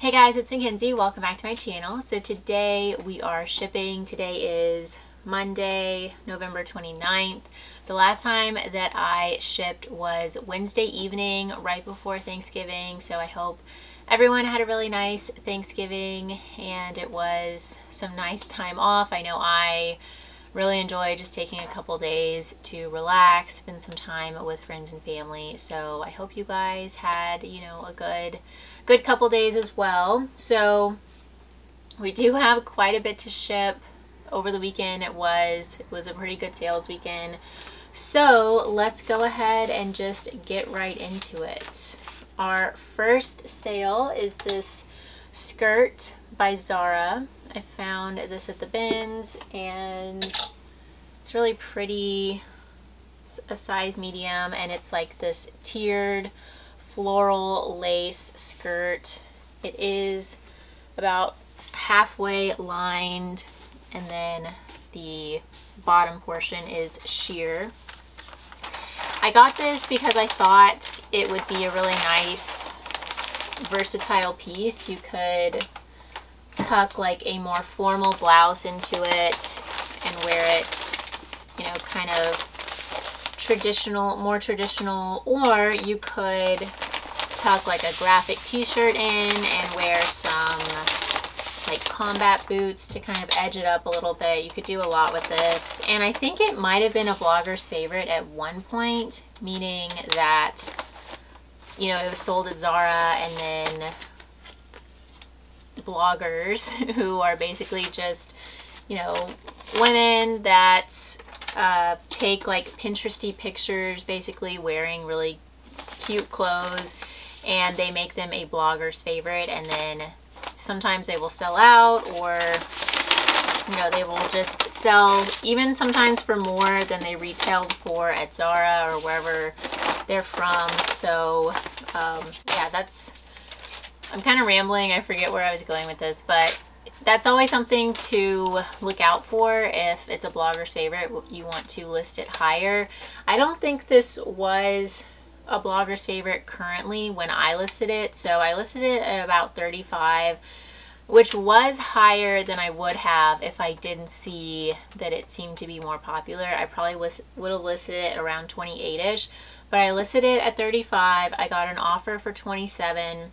Hey guys, it's McKenzie. Welcome back to my channel. So today we are shipping. Today is Monday, November 29th. The last time that I shipped was Wednesday evening, right before Thanksgiving. So I hope everyone had a really nice Thanksgiving and it was some nice time off. I know I really enjoy just taking a couple days to relax, spend some time with friends and family. So I hope you guys had, you know, a good good couple days as well. So we do have quite a bit to ship over the weekend. It was it was a pretty good sales weekend. So let's go ahead and just get right into it. Our first sale is this skirt by Zara. I found this at the bins and it's really pretty. It's a size medium and it's like this tiered floral lace skirt. It is about halfway lined and then the bottom portion is sheer. I got this because I thought it would be a really nice versatile piece. You could tuck like a more formal blouse into it and wear it, you know, kind of traditional, more traditional, or you could tuck like a graphic t-shirt in and wear some like combat boots to kind of edge it up a little bit. You could do a lot with this. And I think it might have been a blogger's favorite at one point, meaning that, you know, it was sold at Zara and then bloggers who are basically just, you know, women that uh, take like Pinteresty pictures, basically wearing really cute clothes, and they make them a blogger's favorite, and then sometimes they will sell out, or you know, they will just sell even sometimes for more than they retailed for at Zara or wherever they're from. So um, yeah, that's I'm kind of rambling. I forget where I was going with this, but that's always something to look out for if it's a blogger's favorite. You want to list it higher. I don't think this was a blogger's favorite currently when I listed it. So I listed it at about 35 which was higher than I would have if I didn't see that it seemed to be more popular. I probably would have listed it around 28-ish, but I listed it at 35. I got an offer for 27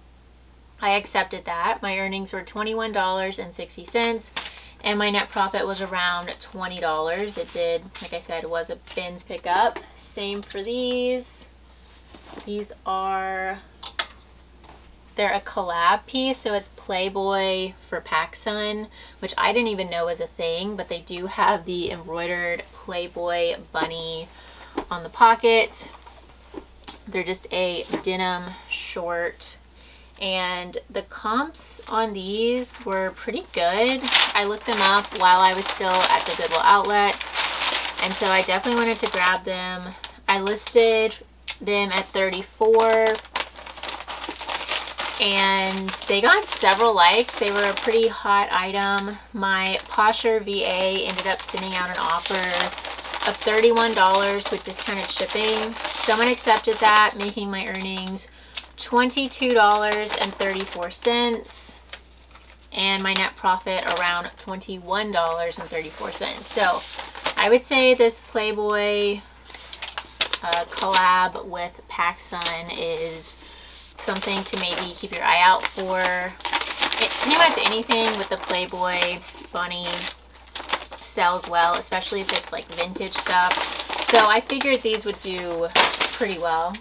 I accepted that. My earnings were $21.60 and my net profit was around $20. It did, like I said, was a bins pickup. Same for these. These are, they're a collab piece, so it's Playboy for PacSun, which I didn't even know was a thing, but they do have the embroidered Playboy bunny on the pocket. They're just a denim short and the comps on these were pretty good. I looked them up while I was still at the Goodwill outlet and so I definitely wanted to grab them. I listed them at 34 and they got several likes. They were a pretty hot item. My Posher VA ended up sending out an offer of $31 with discounted shipping. Someone accepted that, making my earnings $22.34 and my net profit around $21.34. So I would say this Playboy uh, collab with PacSun is something to maybe keep your eye out for. It, pretty much anything with the Playboy bunny sells well, especially if it's like vintage stuff. So I figured these would do pretty well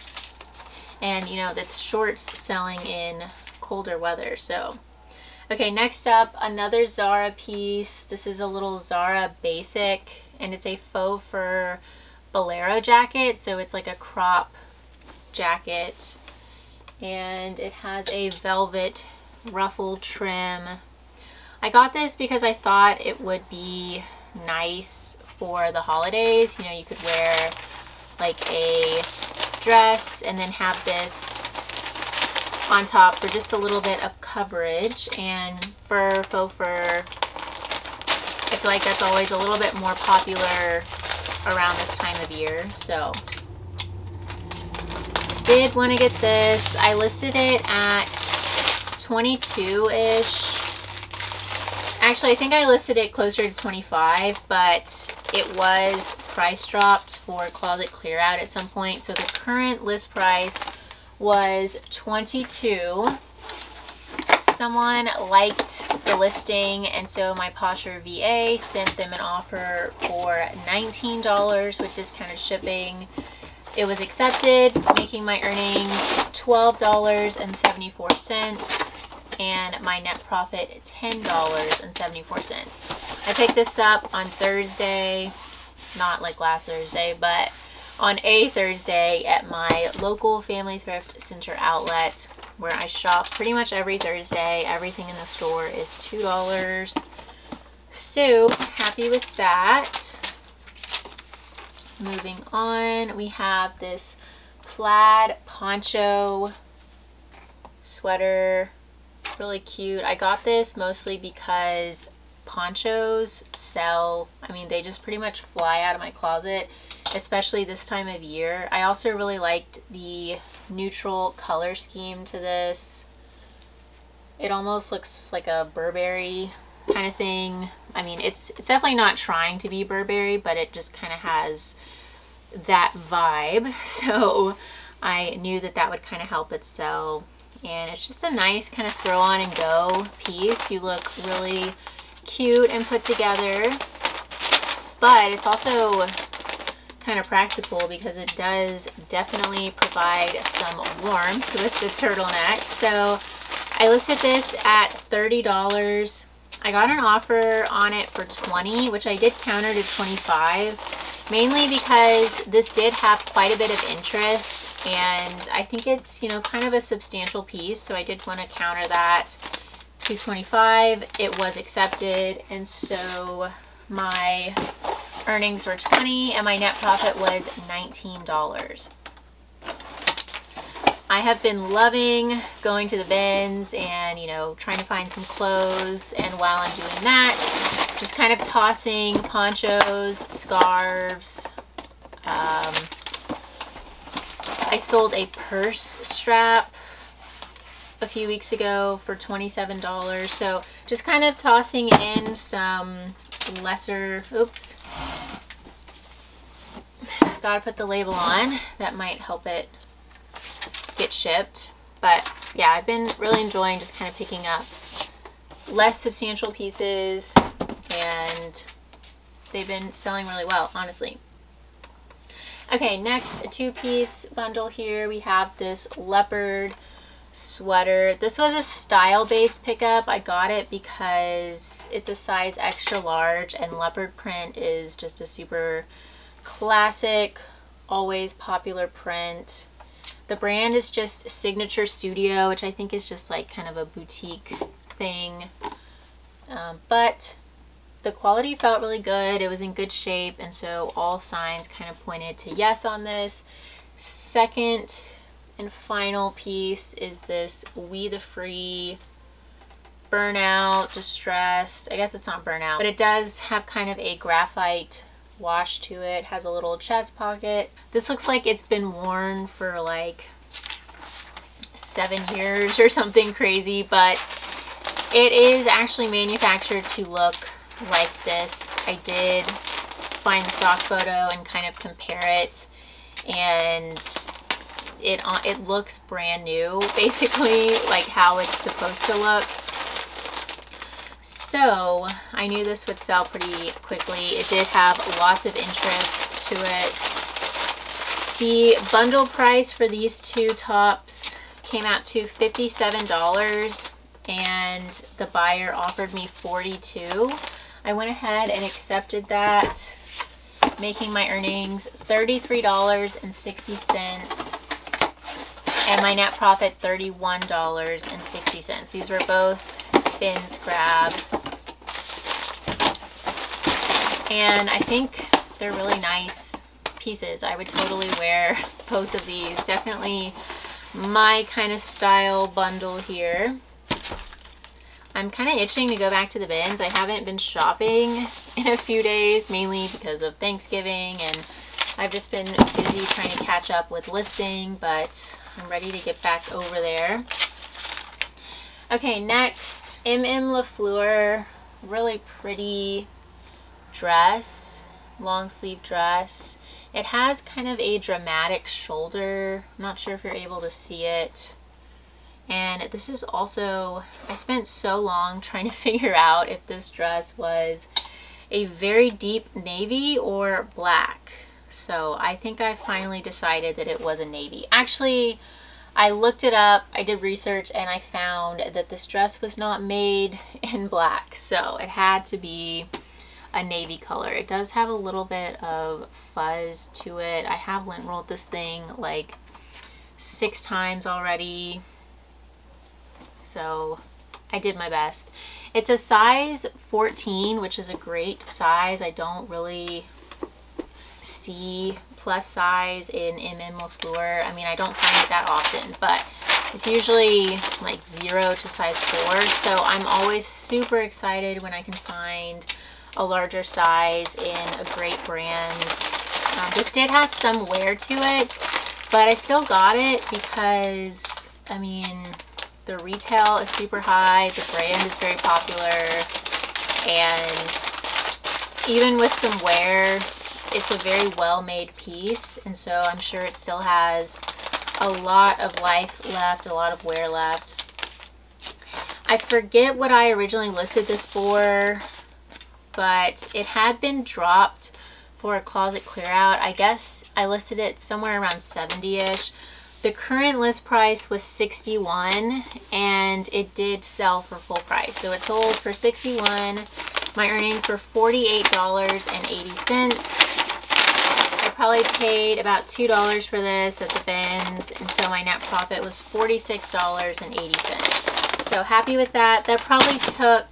and you know that's shorts selling in colder weather so. Okay next up another Zara piece. This is a little Zara basic and it's a faux fur bolero jacket so it's like a crop jacket. And it has a velvet ruffle trim. I got this because I thought it would be nice for the holidays. You know you could wear like a dress and then have this on top for just a little bit of coverage and for faux fur. I feel like that's always a little bit more popular around this time of year so. Did want to get this. I listed it at 22-ish. Actually, I think I listed it closer to 25, but it was price dropped for closet clear out at some point. So the current list price was 22 someone liked the listing and so my Posher VA sent them an offer for $19 with discounted shipping. It was accepted, making my earnings $12.74 and my net profit $10.74. I picked this up on Thursday, not like last Thursday, but on a Thursday at my local Family Thrift Center outlet where I shop pretty much every Thursday. Everything in the store is $2. So happy with that. Moving on, we have this plaid poncho sweater. really cute. I got this mostly because ponchos sell, I mean, they just pretty much fly out of my closet especially this time of year. I also really liked the neutral color scheme to this. It almost looks like a Burberry kind of thing. I mean, it's, it's definitely not trying to be Burberry, but it just kind of has that vibe. So I knew that that would kind of help it sell. And it's just a nice kind of throw on and go piece. You look really cute and put together. But it's also kind of practical because it does definitely provide some warmth with the turtleneck. So I listed this at $30. I got an offer on it for 20 which I did counter to 25 mainly because this did have quite a bit of interest and I think it's, you know, kind of a substantial piece. So I did want to counter that to 25. It was accepted and so my earnings were 20 and my net profit was $19. I have been loving going to the bins and, you know, trying to find some clothes. And while I'm doing that, just kind of tossing ponchos, scarves. Um, I sold a purse strap a few weeks ago for $27. So just kind of tossing in some lesser, oops, gotta put the label on. That might help it get shipped. But yeah, I've been really enjoying just kind of picking up less substantial pieces and they've been selling really well, honestly. Okay, next a two-piece bundle here. We have this leopard sweater. This was a style-based pickup. I got it because it's a size extra large and leopard print is just a super classic, always popular print. The brand is just Signature Studio, which I think is just like kind of a boutique thing. Um, but the quality felt really good. It was in good shape. And so all signs kind of pointed to yes on this. Second and final piece is this We the Free Burnout, Distressed. I guess it's not burnout, but it does have kind of a graphite wash to it. Has a little chest pocket. This looks like it's been worn for like seven years or something crazy, but it is actually manufactured to look like this. I did find the stock photo and kind of compare it and it uh, it looks brand new basically like how it's supposed to look. So I knew this would sell pretty quickly. It did have lots of interest to it. The bundle price for these two tops came out to $57 and the buyer offered me 42 I went ahead and accepted that making my earnings $33.60 and my net profit $31.60. These were both bins grabs. And I think they're really nice pieces. I would totally wear both of these. Definitely my kind of style bundle here. I'm kind of itching to go back to the bins. I haven't been shopping in a few days, mainly because of Thanksgiving and I've just been busy trying to catch up with listing, but I'm ready to get back over there. Okay, next, MM LaFleur, really pretty dress, long sleeve dress. It has kind of a dramatic shoulder. I'm not sure if you're able to see it. And this is also, I spent so long trying to figure out if this dress was a very deep navy or black. So I think I finally decided that it was a navy. Actually, I looked it up, I did research, and I found that this dress was not made in black. So it had to be a navy color. It does have a little bit of fuzz to it. I have lint rolled this thing like six times already. So I did my best. It's a size 14, which is a great size. I don't really see plus size in MM LaFleur. I mean, I don't find it that often, but it's usually like zero to size four. So I'm always super excited when I can find a larger size in a great brand. Um, this did have some wear to it, but I still got it because, I mean, the retail is super high, the brand is very popular, and even with some wear, it's a very well-made piece, and so I'm sure it still has a lot of life left, a lot of wear left. I forget what I originally listed this for, but it had been dropped for a closet clear out. I guess I listed it somewhere around 70-ish. The current list price was 61 and it did sell for full price. So it sold for 61. My earnings were $48.80. Probably paid about $2 for this at the bins and so my net profit was $46.80. So happy with that. That probably took,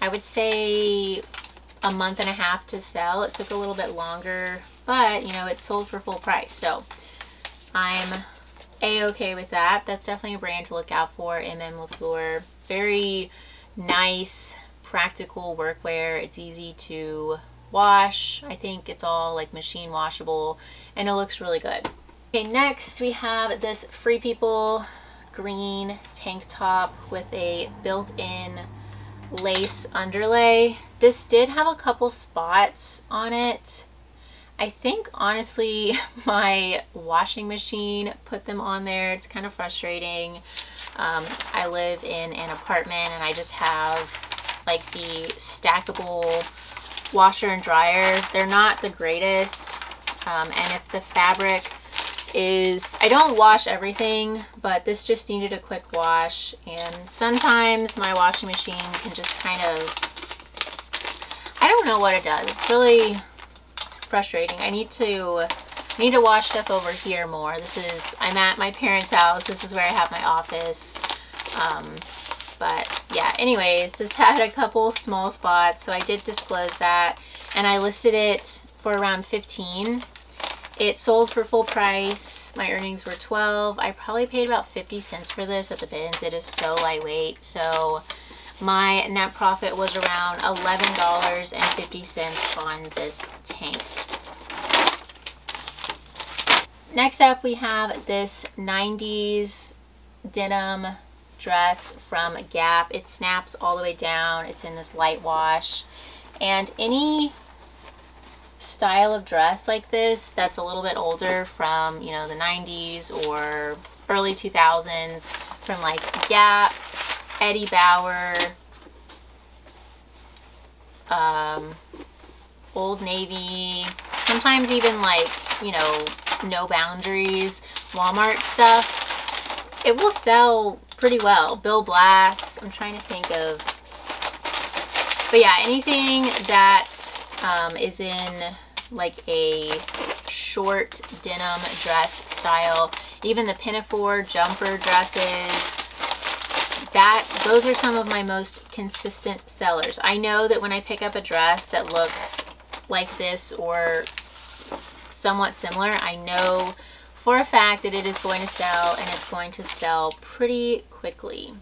I would say, a month and a half to sell. It took a little bit longer, but you know, it sold for full price. So I'm a-okay with that. That's definitely a brand to look out for, MM LaFleur. Very nice, practical workwear. It's easy to wash. I think it's all like machine washable and it looks really good. Okay, next we have this Free People green tank top with a built-in lace underlay. This did have a couple spots on it I think honestly my washing machine put them on there. It's kind of frustrating. Um, I live in an apartment and I just have like the stackable washer and dryer. They're not the greatest. Um, and if the fabric is, I don't wash everything, but this just needed a quick wash. And sometimes my washing machine can just kind of, I don't know what it does. It's really frustrating. I need to need to wash stuff over here more. This is, I'm at my parents' house. This is where I have my office. Um, but yeah, anyways, this had a couple small spots, so I did disclose that. And I listed it for around 15 It sold for full price. My earnings were 12 I probably paid about 50 cents for this at the bins. It is so lightweight. So my net profit was around $11.50 on this tank. Next up we have this 90s denim dress from Gap. It snaps all the way down. It's in this light wash. And any style of dress like this that's a little bit older from, you know, the 90s or early 2000s from like Gap, Eddie Bauer, um, Old Navy, sometimes even like, you know, No Boundaries, Walmart stuff. It will sell pretty well. Bill Blass, I'm trying to think of, but yeah, anything that um, is in like a short denim dress style, even the pinafore jumper dresses, that those are some of my most consistent sellers. I know that when I pick up a dress that looks like this or somewhat similar, I know for a fact that it is going to sell and it's going to sell pretty quickly.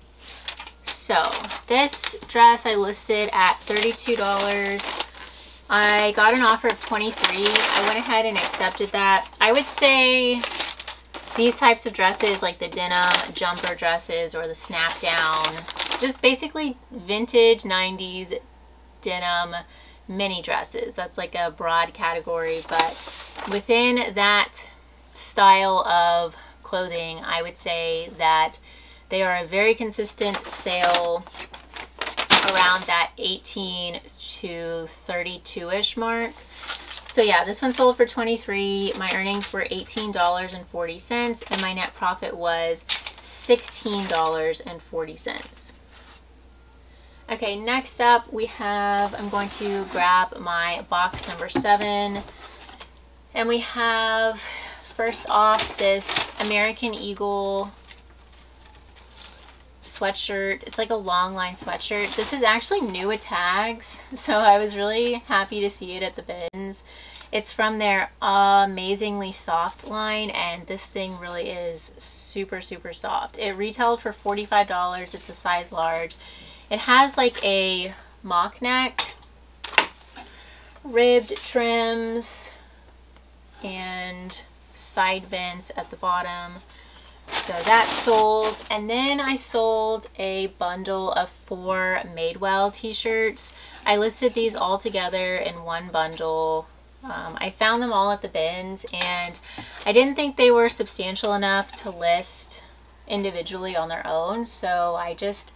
So this dress I listed at $32. I got an offer of 23 I went ahead and accepted that. I would say these types of dresses like the denim jumper dresses or the snap down just basically vintage 90s denim mini dresses that's like a broad category but within that style of clothing I would say that they are a very consistent sale around that 18 to 32ish mark so yeah, this one sold for 23. My earnings were $18.40 and my net profit was $16.40. Okay, next up we have, I'm going to grab my box number seven. And we have, first off, this American Eagle sweatshirt. It's like a long line sweatshirt. This is actually new at tags, so I was really happy to see it at the bins. It's from their amazingly soft line, and this thing really is super, super soft. It retailed for $45. It's a size large. It has like a mock neck, ribbed trims, and side vents at the bottom. So that sold. And then I sold a bundle of four Madewell t-shirts. I listed these all together in one bundle. Um, I found them all at the bins and I didn't think they were substantial enough to list individually on their own. So I just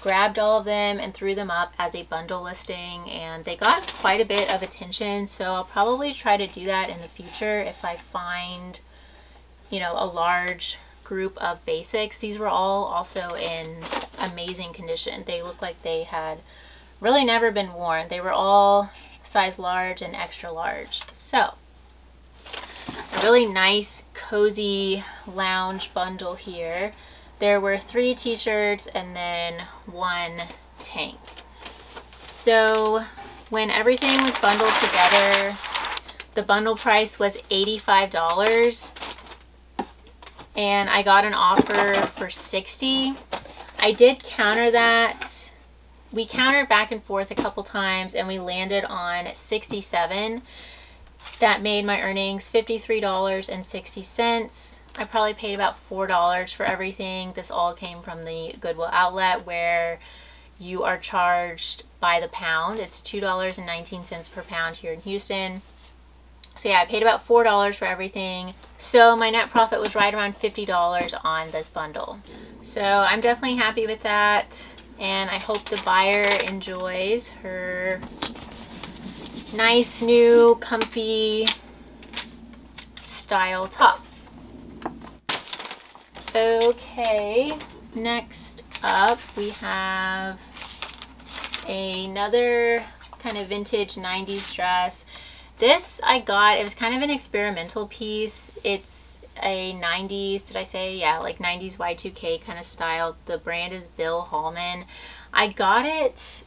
grabbed all of them and threw them up as a bundle listing and they got quite a bit of attention. So I'll probably try to do that in the future if I find, you know, a large group of basics. These were all also in amazing condition. They look like they had really never been worn. They were all size large and extra large. So a really nice cozy lounge bundle here. There were three t-shirts and then one tank. So when everything was bundled together, the bundle price was $85 and I got an offer for 60 I did counter that. We countered back and forth a couple times and we landed on 67 that made my earnings $53.60 I probably paid about $4 for everything this all came from the Goodwill outlet where you are charged by the pound it's $2.19 per pound here in Houston so yeah, I paid about $4 for everything. So my net profit was right around $50 on this bundle. So I'm definitely happy with that. And I hope the buyer enjoys her nice new comfy style tops. Okay, next up we have another kind of vintage 90s dress. This I got, it was kind of an experimental piece. It's a 90s, did I say? Yeah, like 90s Y2K kind of style. The brand is Bill Hallman. I got it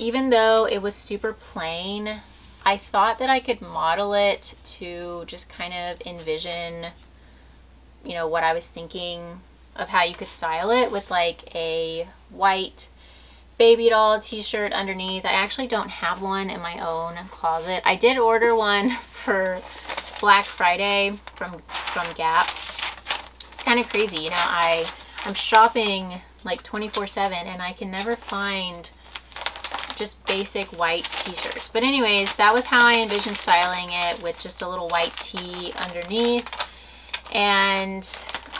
even though it was super plain. I thought that I could model it to just kind of envision, you know, what I was thinking of how you could style it with like a white baby doll t-shirt underneath. I actually don't have one in my own closet. I did order one for Black Friday from from Gap. It's kind of crazy, you know, I I'm shopping like 24/7 and I can never find just basic white t-shirts. But anyways, that was how I envisioned styling it with just a little white tee underneath. And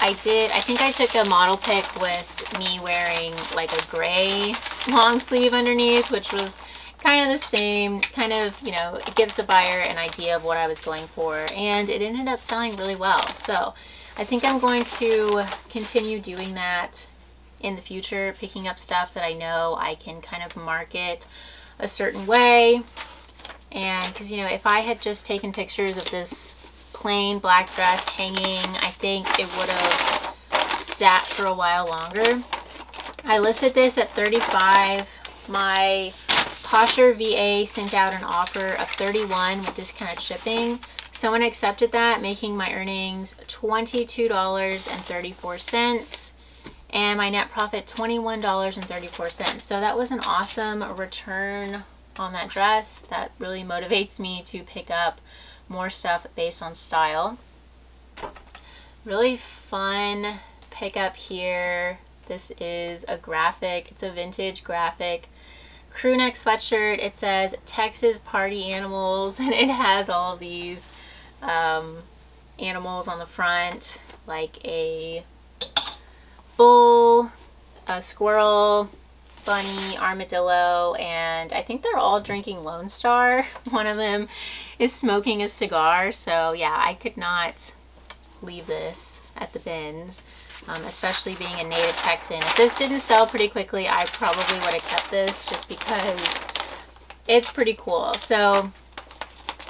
I did, I think I took a model pic with me wearing like a gray long sleeve underneath, which was kind of the same, kind of, you know, it gives the buyer an idea of what I was going for. And it ended up selling really well. So I think I'm going to continue doing that in the future, picking up stuff that I know I can kind of market a certain way. And because, you know, if I had just taken pictures of this plain black dress hanging. I think it would have sat for a while longer. I listed this at 35. My Posher VA sent out an offer of 31 with discounted shipping. Someone accepted that, making my earnings $22.34 and my net profit $21.34. So that was an awesome return on that dress. That really motivates me to pick up more stuff based on style. really fun pickup here. This is a graphic. It's a vintage graphic crew neck sweatshirt. It says Texas Party Animals and it has all these um, animals on the front like a bull, a squirrel, bunny, armadillo, and I think they're all drinking Lone Star. One of them is smoking a cigar, so yeah, I could not leave this at the bins, um, especially being a native Texan. If this didn't sell pretty quickly, I probably would have kept this just because it's pretty cool. So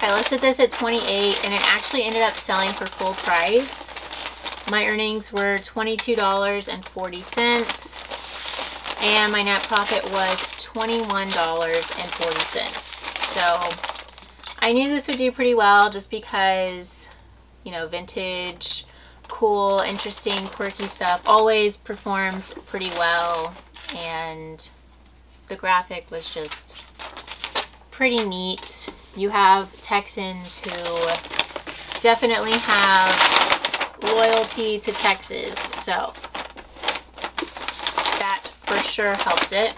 I listed this at 28 and it actually ended up selling for full price. My earnings were $22.40 and my net profit was $21.40. So I knew this would do pretty well just because, you know, vintage, cool, interesting, quirky stuff always performs pretty well and the graphic was just pretty neat. You have Texans who definitely have loyalty to Texas, so for sure helped it.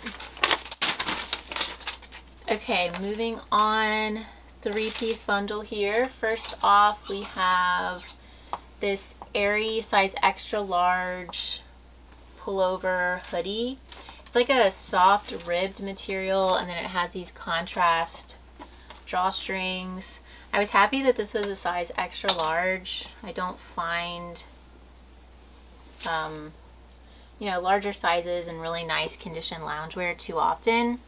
Okay, moving on, three-piece bundle here. First off, we have this Aerie size extra large pullover hoodie. It's like a soft ribbed material and then it has these contrast drawstrings. I was happy that this was a size extra large. I don't find, um, you know, larger sizes and really nice condition loungewear too often.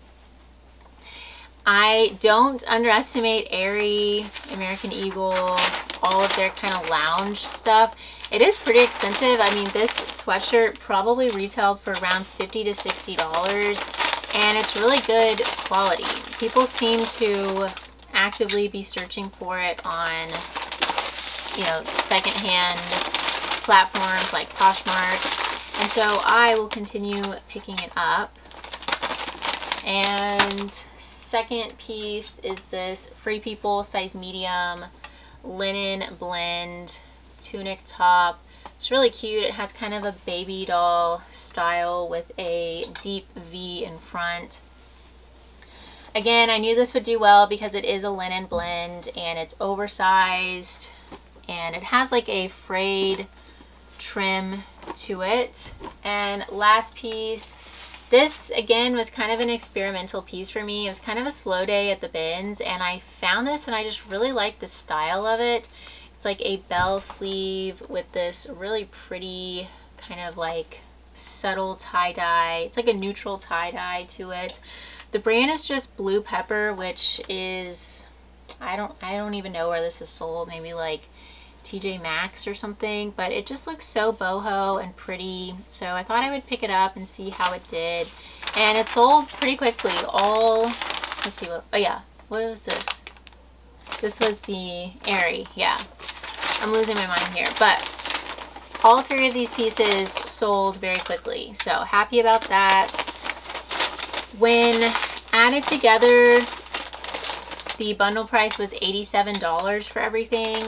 I don't underestimate Aerie, American Eagle, all of their kind of lounge stuff. It is pretty expensive. I mean, this sweatshirt probably retailed for around 50 to $60 and it's really good quality. People seem to actively be searching for it on, you know, secondhand platforms like Poshmark. And so I will continue picking it up. And second piece is this Free People size medium linen blend tunic top. It's really cute. It has kind of a baby doll style with a deep V in front. Again, I knew this would do well because it is a linen blend and it's oversized and it has like a frayed trim to it. And last piece, this again was kind of an experimental piece for me. It was kind of a slow day at the bins and I found this and I just really like the style of it. It's like a bell sleeve with this really pretty kind of like subtle tie-dye. It's like a neutral tie-dye to it. The brand is just Blue Pepper, which is, I don't, I don't even know where this is sold. Maybe like TJ Maxx or something, but it just looks so boho and pretty. So I thought I would pick it up and see how it did. And it sold pretty quickly. All, let's see what, oh yeah, what was this? This was the Aerie, yeah. I'm losing my mind here. But all three of these pieces sold very quickly. So happy about that. When added together, the bundle price was $87 for everything.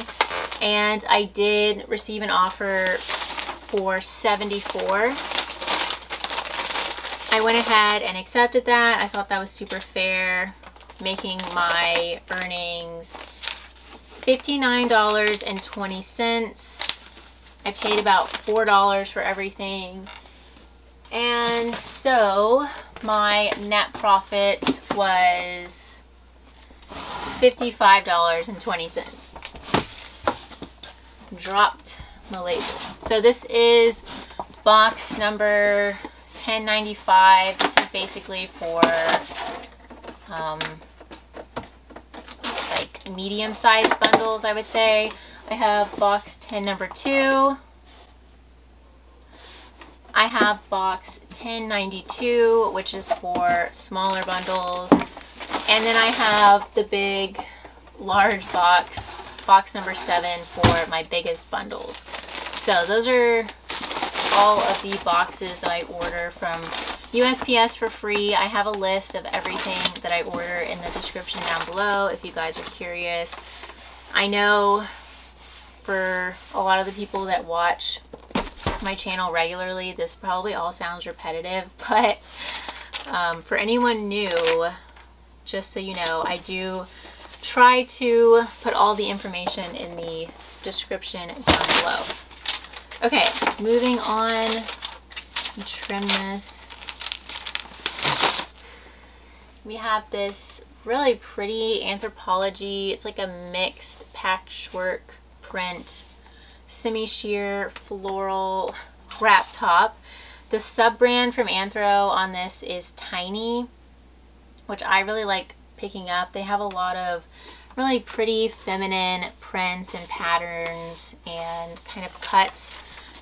And I did receive an offer for 74 I went ahead and accepted that. I thought that was super fair, making my earnings $59.20. I paid about $4 for everything. And so my net profit was $55.20. Dropped my label. So this is box number 1095. This is basically for um, medium-sized bundles, I would say. I have box 10 number 2. I have box 1092, which is for smaller bundles. And then I have the big, large box, box number 7 for my biggest bundles. So those are all of the boxes that I order from USPS for free. I have a list of everything that I order in the description down below if you guys are curious. I know for a lot of the people that watch my channel regularly, this probably all sounds repetitive, but um, for anyone new, just so you know, I do try to put all the information in the description down below. Okay, moving on, trim this. We have this really pretty Anthropologie. It's like a mixed patchwork print, semi-sheer floral wrap top. The sub-brand from Anthro on this is Tiny, which I really like picking up. They have a lot of really pretty feminine prints and patterns and kind of cuts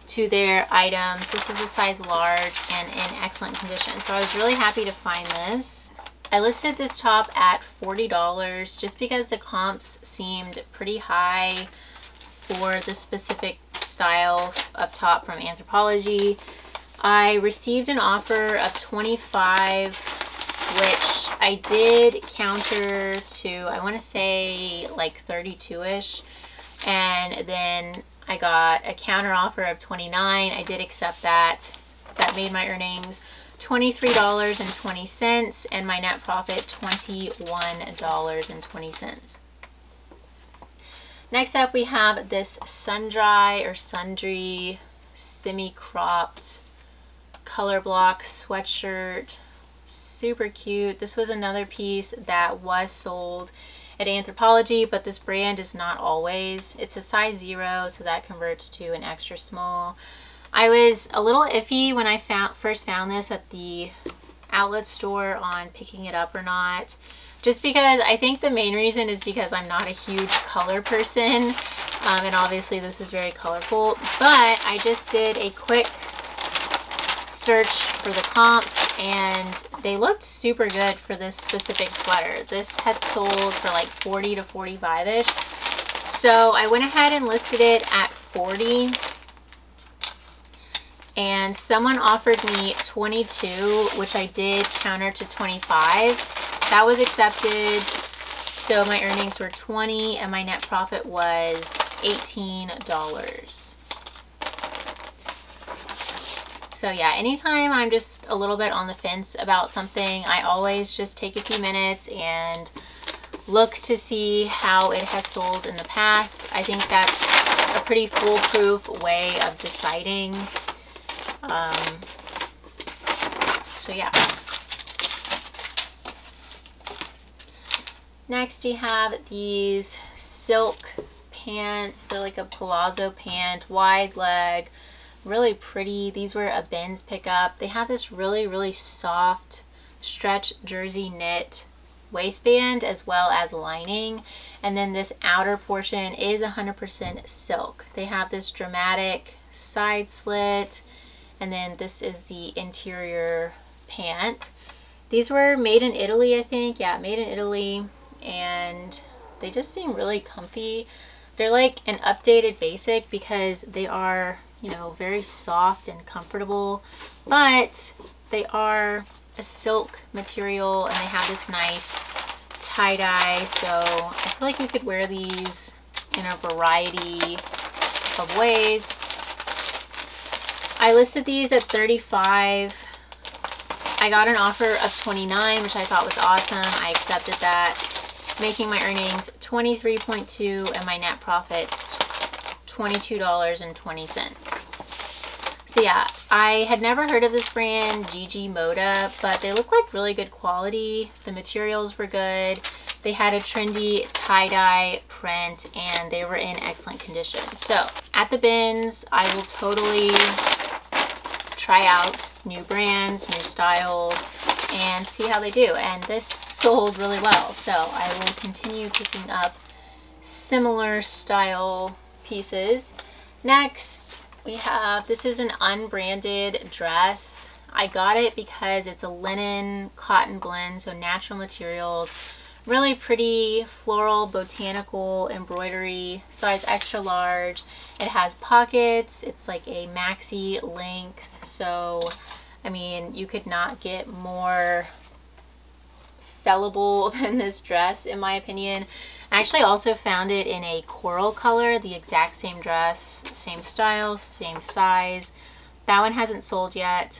to their items. This was a size large and in excellent condition. So I was really happy to find this. I listed this top at $40 just because the comps seemed pretty high for the specific style of top from Anthropologie. I received an offer of 25 which I did counter to, I want to say like 32-ish. And then I got a counter offer of 29. I did accept that. That made my earnings $23.20 and my net profit $21.20. Next up we have this sun-dry or sundry semi-cropped color block sweatshirt. Super cute. This was another piece that was sold at Anthropologie, but this brand is not always. It's a size zero, so that converts to an extra small. I was a little iffy when I found first found this at the outlet store on picking it up or not. Just because I think the main reason is because I'm not a huge color person. Um, and obviously this is very colorful. But I just did a quick search for the comps and they looked super good for this specific sweater. This had sold for like 40 to 45-ish. So I went ahead and listed it at 40 and someone offered me 22 which I did counter to 25 that was accepted so my earnings were 20 and my net profit was $18 so yeah anytime I'm just a little bit on the fence about something I always just take a few minutes and look to see how it has sold in the past I think that's a pretty foolproof way of deciding um, so yeah. Next we have these silk pants. They're like a palazzo pant, wide leg, really pretty. These were a bins pickup. They have this really, really soft stretch jersey knit waistband as well as lining. And then this outer portion is 100% silk. They have this dramatic side slit and then this is the interior pant. These were made in Italy, I think. Yeah, made in Italy. And they just seem really comfy. They're like an updated basic because they are, you know, very soft and comfortable. But they are a silk material and they have this nice tie-dye. So I feel like you could wear these in a variety of ways. I listed these at 35 I got an offer of 29 which I thought was awesome. I accepted that, making my earnings 23.2 and my net profit $22.20. So yeah, I had never heard of this brand, Gigi Moda, but they look like really good quality. The materials were good. They had a trendy tie-dye print and they were in excellent condition. So at the bins, I will totally try out new brands, new styles, and see how they do. And this sold really well, so I will continue picking up similar style pieces. Next, we have, this is an unbranded dress. I got it because it's a linen cotton blend, so natural materials. Really pretty floral botanical embroidery, size extra large. It has pockets. It's like a maxi length. So, I mean, you could not get more sellable than this dress in my opinion. I actually also found it in a coral color, the exact same dress, same style, same size. That one hasn't sold yet.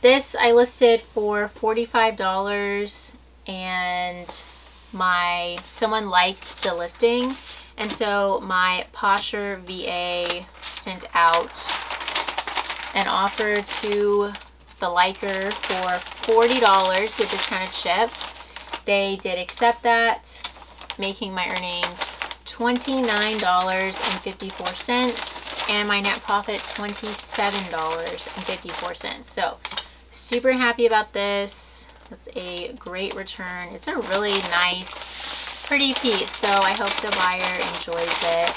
This I listed for $45 and my someone liked the listing and so my Posher VA sent out an offer to the liker for $40 with of ship. They did accept that, making my earnings $29.54 and my net profit $27.54. So super happy about this. That's a great return. It's a really nice, pretty piece. So I hope the buyer enjoys it.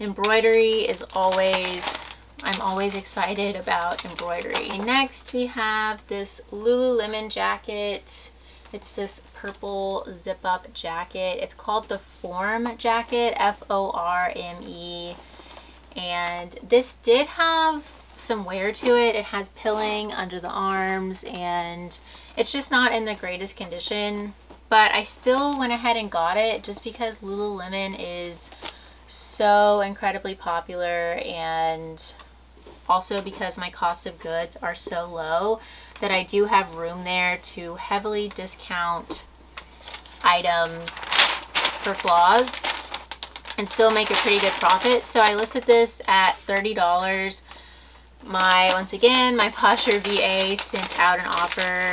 Embroidery is always I'm always excited about embroidery. Next we have this Lululemon jacket. It's this purple zip up jacket. It's called the Forme jacket, F-O-R-M-E. And this did have some wear to it. It has pilling under the arms and it's just not in the greatest condition. But I still went ahead and got it just because Lululemon is so incredibly popular and also because my cost of goods are so low that I do have room there to heavily discount items for flaws and still make a pretty good profit. So I listed this at $30. My, once again, my PosherVA sent out an offer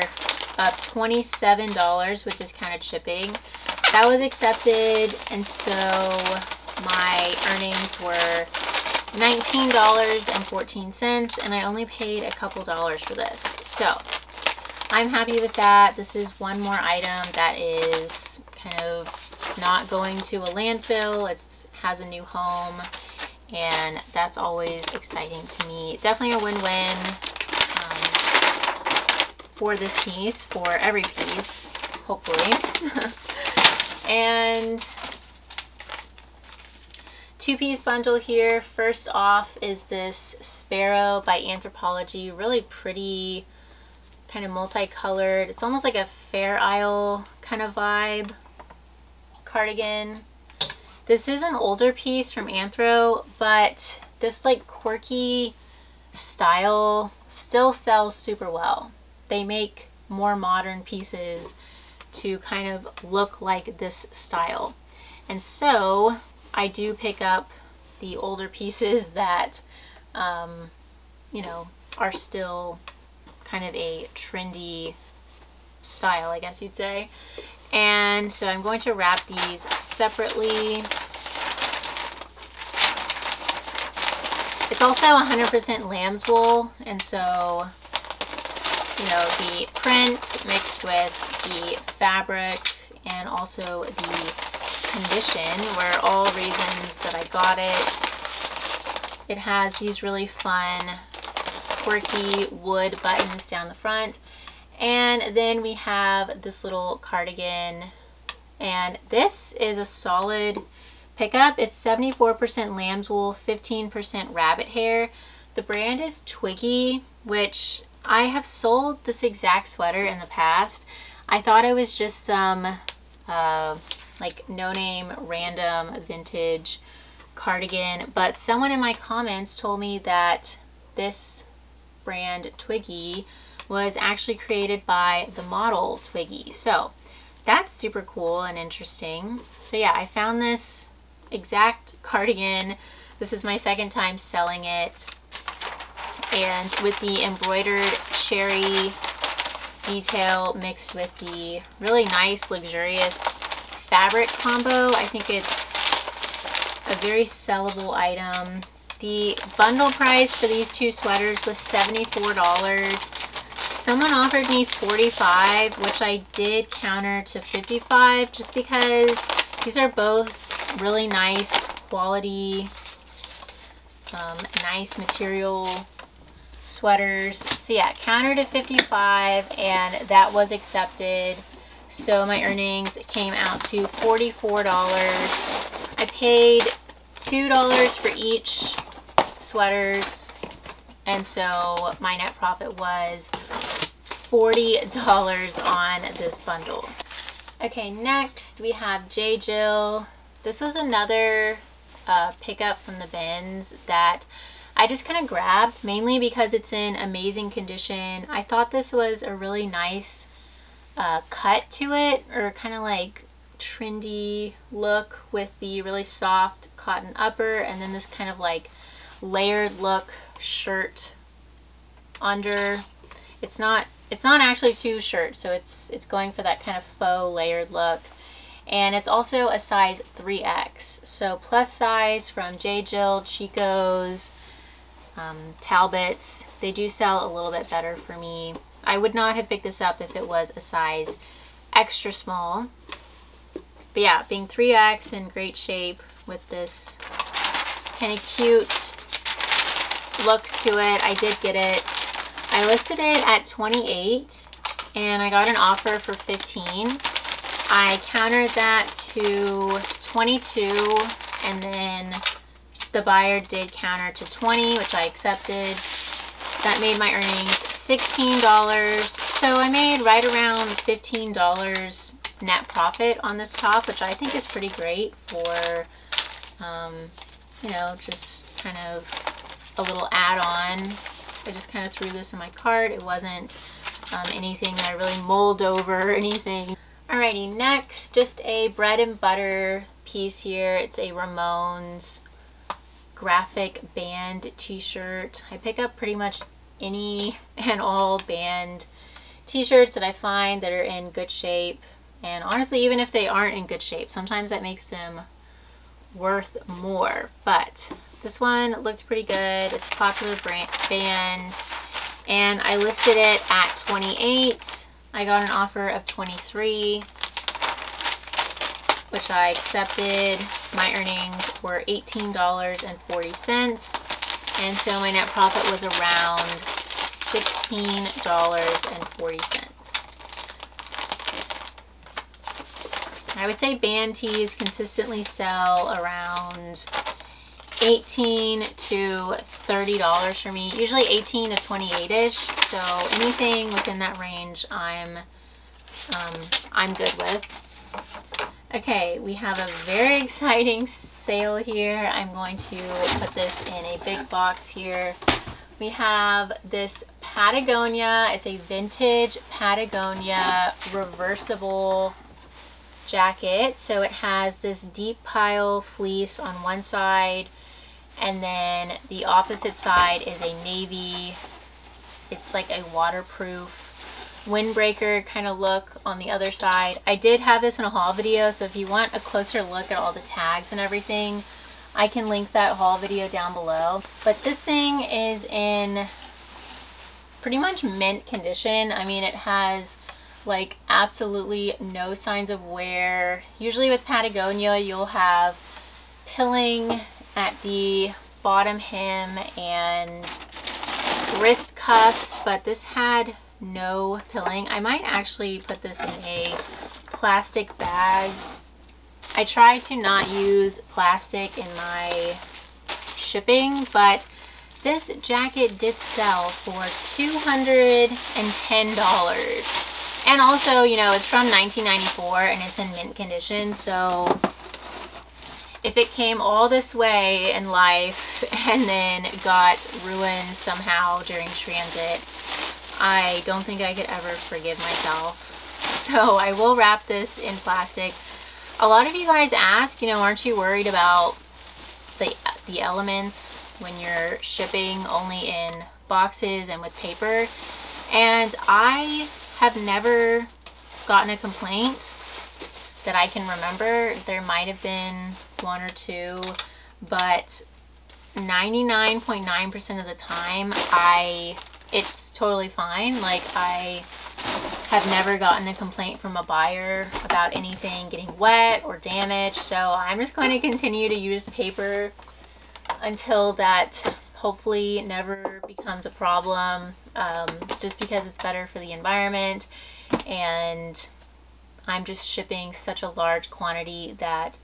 of $27 with discounted shipping. That was accepted and so my earnings were $19.14 and I only paid a couple dollars for this. So I'm happy with that. This is one more item that is kind of not going to a landfill. It has a new home and that's always exciting to me. Definitely a win-win um, for this piece, for every piece, hopefully. and two-piece bundle here. First off is this Sparrow by Anthropologie. Really pretty, kind of multicolored. It's almost like a Fair Isle kind of vibe cardigan. This is an older piece from Anthro, but this like quirky style still sells super well. They make more modern pieces to kind of look like this style. And so I do pick up the older pieces that, um, you know, are still kind of a trendy style, I guess you'd say. And so I'm going to wrap these separately. It's also 100% lamb's wool, and so, you know, the print mixed with the fabric and also the condition were all reasons that I got it. It has these really fun, quirky wood buttons down the front. And then we have this little cardigan. And this is a solid pickup. It's 74% lamb's wool, 15% rabbit hair. The brand is Twiggy, which I have sold this exact sweater in the past. I thought it was just some uh, like no name random vintage cardigan but someone in my comments told me that this brand Twiggy was actually created by the model Twiggy. So that's super cool and interesting. So yeah I found this exact cardigan. This is my second time selling it. And with the embroidered cherry detail mixed with the really nice luxurious fabric combo. I think it's a very sellable item. The bundle price for these two sweaters was $74. Someone offered me 45, which I did counter to 55, just because these are both really nice quality, um, nice material sweaters. So yeah, counter to 55 and that was accepted. So my earnings came out to $44. I paid $2 for each sweaters. And so my net profit was $40 on this bundle. Okay, next we have J. Jill. This was another uh, pickup from the bins that I just kind of grabbed mainly because it's in amazing condition. I thought this was a really nice uh, cut to it or kind of like trendy look with the really soft cotton upper and then this kind of like layered look shirt under. It's not it's not actually two shirts, so it's it's going for that kind of faux layered look. And it's also a size 3X. So plus size from J. Jill, Chico's, um, Talbots. They do sell a little bit better for me. I would not have picked this up if it was a size extra small. But yeah, being 3X in great shape with this kind of cute look to it. I did get it. I listed it at 28 and I got an offer for 15. I countered that to 22 and then the buyer did counter to 20 which I accepted. That made my earnings $16. So I made right around $15 net profit on this top which I think is pretty great for um, you know just kind of a little add-on. I just kind of threw this in my cart. It wasn't um, anything that I really mold over or anything. Alrighty, next, just a bread and butter piece here. It's a Ramones graphic band t-shirt. I pick up pretty much any and all band t-shirts that I find that are in good shape. And honestly, even if they aren't in good shape, sometimes that makes them worth more. But this one looked pretty good. It's a popular brand, band. And I listed it at 28. I got an offer of 23 which I accepted. My earnings were $18.40 and so my net profit was around $16.40. I would say band tees consistently sell around 18 to 30 dollars for me usually 18 to 28 ish so anything within that range i'm um, i'm good with okay we have a very exciting sale here. I'm going to put this in a big box here. We have this patagonia. It's a vintage patagonia reversible jacket. So it has this deep pile fleece on one side and then the opposite side is a navy. It's like a waterproof windbreaker kind of look on the other side. I did have this in a haul video so if you want a closer look at all the tags and everything I can link that haul video down below. But this thing is in pretty much mint condition. I mean it has like absolutely no signs of wear. Usually with Patagonia you'll have pilling at the bottom hem and wrist cuffs, but this had no pilling. I might actually put this in a plastic bag. I try to not use plastic in my shipping, but this jacket did sell for $210. And also, you know, it's from 1994 and it's in mint condition, so if it came all this way in life and then got ruined somehow during transit, I don't think I could ever forgive myself. So I will wrap this in plastic. A lot of you guys ask, you know, aren't you worried about the, the elements when you're shipping only in boxes and with paper? And I have never gotten a complaint that I can remember. There might have been one or two, but 99.9% .9 of the time, I it's totally fine. Like I have never gotten a complaint from a buyer about anything getting wet or damaged. So I'm just going to continue to use paper until that hopefully never becomes a problem um, just because it's better for the environment and I'm just shipping such a large quantity that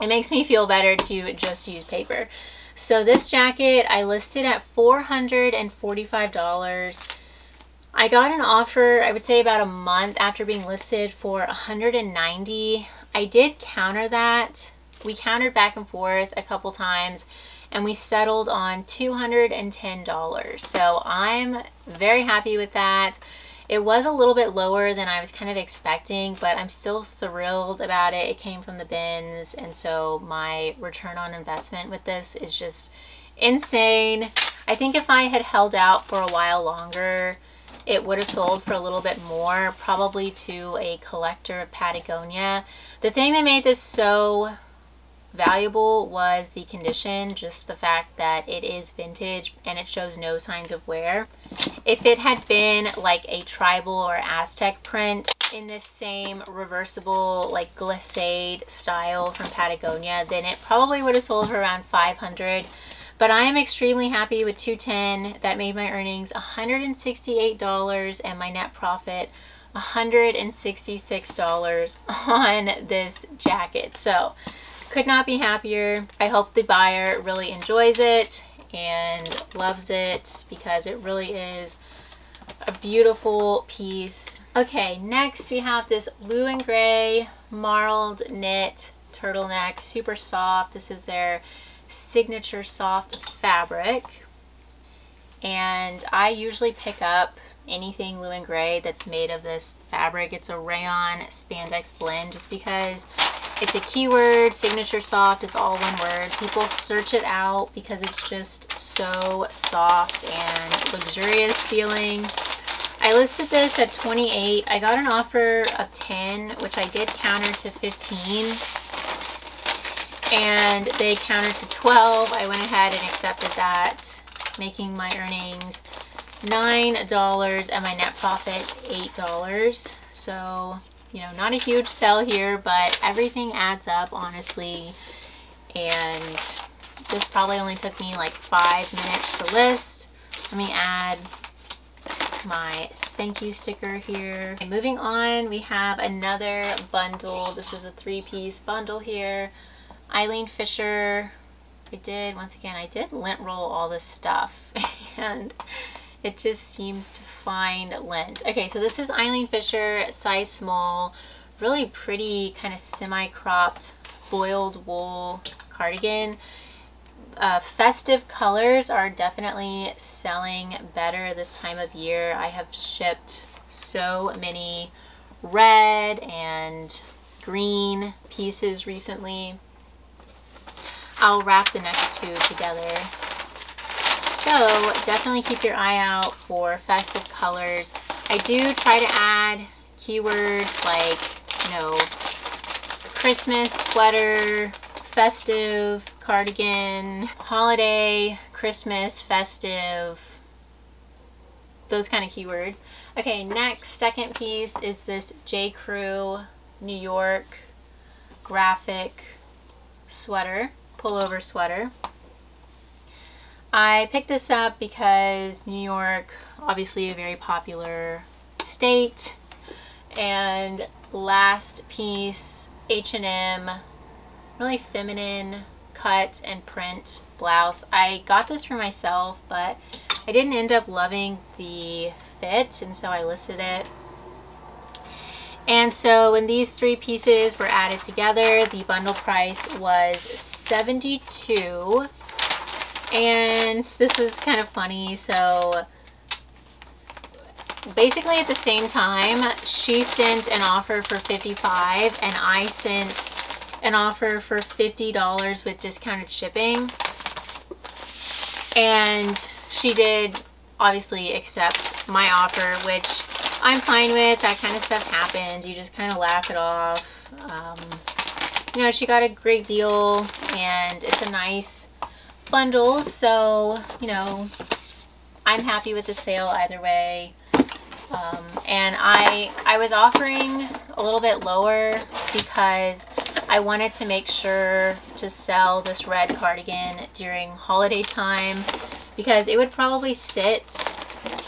it makes me feel better to just use paper. So this jacket I listed at $445. I got an offer, I would say about a month after being listed for 190. I did counter that. We countered back and forth a couple times and we settled on $210. So I'm very happy with that. It was a little bit lower than I was kind of expecting, but I'm still thrilled about it. It came from the bins, and so my return on investment with this is just insane. I think if I had held out for a while longer, it would have sold for a little bit more, probably to a collector of Patagonia. The thing that made this so valuable was the condition, just the fact that it is vintage and it shows no signs of wear. If it had been like a tribal or Aztec print in this same reversible like glissade style from Patagonia, then it probably would have sold for around 500 but I am extremely happy with 210 that made my earnings $168 and my net profit $166 on this jacket. So could not be happier. I hope the buyer really enjoys it and loves it because it really is a beautiful piece. Okay, next we have this blue and gray marled knit turtleneck, super soft. This is their signature soft fabric. And I usually pick up anything blue and gray that's made of this fabric. It's a rayon spandex blend just because it's a keyword, signature soft, it's all one word. People search it out because it's just so soft and luxurious feeling. I listed this at 28. I got an offer of 10, which I did counter to 15. And they countered to 12. I went ahead and accepted that, making my earnings $9 and my net profit $8. So you know, not a huge sell here, but everything adds up, honestly. And this probably only took me like five minutes to list. Let me add my thank you sticker here. Okay, moving on, we have another bundle. This is a three-piece bundle here. Eileen Fisher. I did, once again, I did lint roll all this stuff. and it just seems to find lint. Okay, so this is Eileen Fisher, size small, really pretty kind of semi-cropped boiled wool cardigan. Uh, festive colors are definitely selling better this time of year. I have shipped so many red and green pieces recently. I'll wrap the next two together so definitely keep your eye out for festive colors. I do try to add keywords like, you know, Christmas sweater, festive, cardigan, holiday, Christmas, festive, those kind of keywords. Okay, next, second piece is this J. Crew New York graphic sweater, pullover sweater. I picked this up because New York, obviously a very popular state, and last piece, H&M, really feminine cut and print blouse. I got this for myself, but I didn't end up loving the fit, and so I listed it. And so when these three pieces were added together, the bundle price was 72 and this was kind of funny. So basically at the same time, she sent an offer for 55 and I sent an offer for $50 with discounted shipping. And she did obviously accept my offer, which I'm fine with. That kind of stuff happens. You just kind of laugh it off. Um, you know, she got a great deal and it's a nice bundles so you know I'm happy with the sale either way. Um, and I I was offering a little bit lower because I wanted to make sure to sell this red cardigan during holiday time because it would probably sit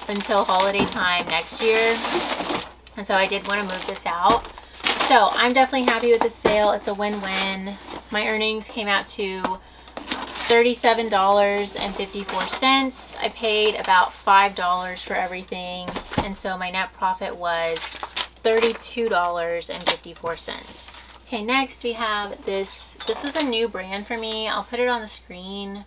until holiday time next year. And so I did want to move this out. So I'm definitely happy with the sale. It's a win-win. My earnings came out to $37.54. I paid about $5 for everything. And so my net profit was $32.54. Okay, next we have this. This was a new brand for me. I'll put it on the screen.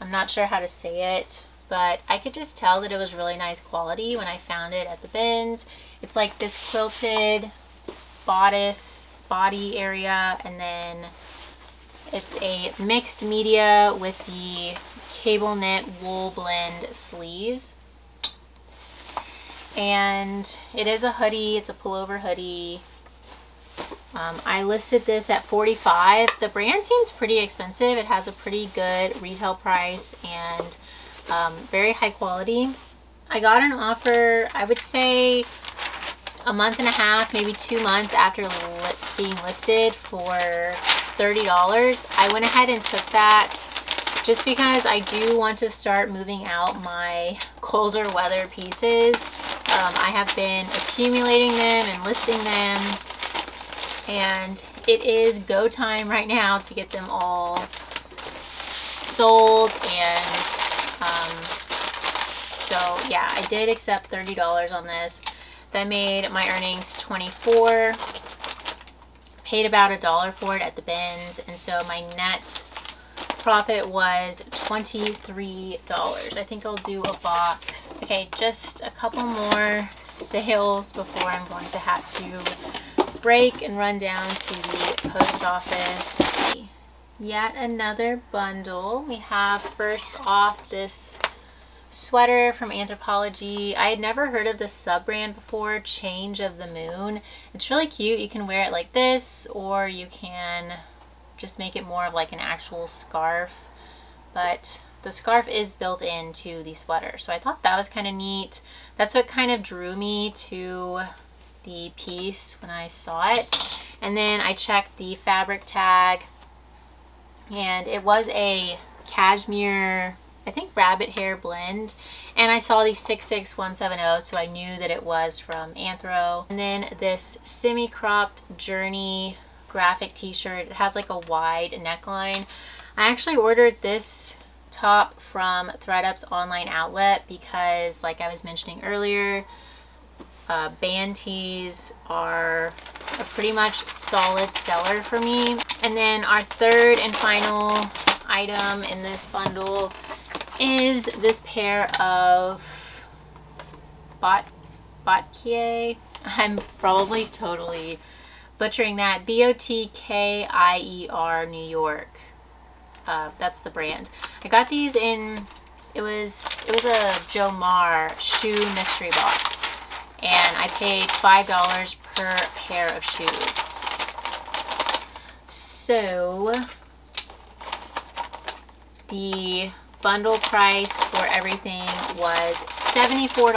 I'm not sure how to say it, but I could just tell that it was really nice quality when I found it at the bins. It's like this quilted bodice body area and then it's a mixed media with the cable knit wool blend sleeves. And it is a hoodie it's a pullover hoodie. Um, I listed this at 45 the brand seems pretty expensive. It has a pretty good retail price and um, very high quality. I got an offer I would say a month and a half, maybe two months after li being listed for $30. I went ahead and took that just because I do want to start moving out my colder weather pieces. Um, I have been accumulating them and listing them and it is go time right now to get them all sold and um, so yeah I did accept $30 on this that made my earnings 24 paid about a dollar for it at the bins and so my net profit was $23 I think I'll do a box. Okay just a couple more sales before I'm going to have to break and run down to the post office. Yet another bundle. We have first off this sweater from Anthropologie. I had never heard of this sub-brand before, Change of the Moon. It's really cute. You can wear it like this or you can just make it more of like an actual scarf. But the scarf is built into the sweater. So I thought that was kind of neat. That's what kind of drew me to the piece when I saw it. And then I checked the fabric tag and it was a cashmere I think rabbit hair blend. And I saw the 66170 so I knew that it was from Anthro. And then this semi-cropped journey graphic t-shirt it has like a wide neckline. I actually ordered this top from ThredUp's online outlet because like I was mentioning earlier uh, band tees are a pretty much solid seller for me. And then our third and final item in this bundle is this pair of Bot Botkier. I'm probably totally butchering that. B-O-T-K-I-E-R New York. Uh, that's the brand. I got these in, it was, it was a Jomar shoe mystery box. And I paid $5 per pair of shoes. So, the bundle price for everything was $74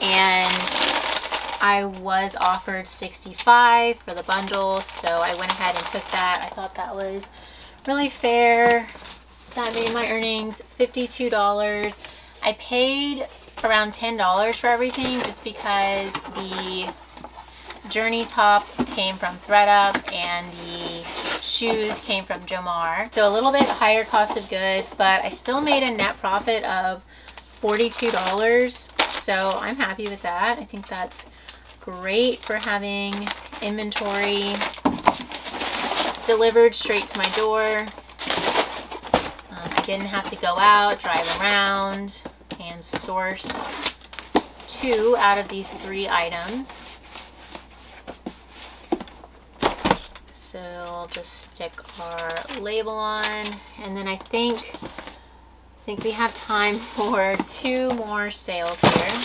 and I was offered 65 for the bundle so I went ahead and took that. I thought that was really fair. That made my earnings $52. I paid around $10 for everything just because the journey top came from ThredUp and the shoes came from Jomar. So a little bit higher cost of goods, but I still made a net profit of $42. So I'm happy with that. I think that's great for having inventory delivered straight to my door. Um, I didn't have to go out, drive around, and source two out of these three items. So I'll just stick our label on and then I think I think we have time for two more sales here.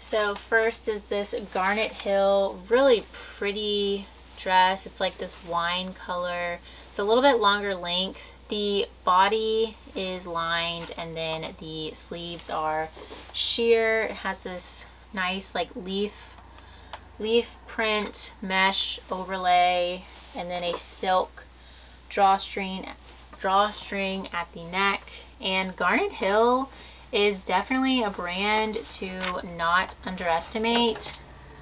So first is this Garnet Hill, really pretty dress. It's like this wine color. It's a little bit longer length. The body is lined and then the sleeves are sheer. It has this nice like leaf leaf print mesh overlay and then a silk drawstring drawstring at the neck and Garnet Hill is definitely a brand to not underestimate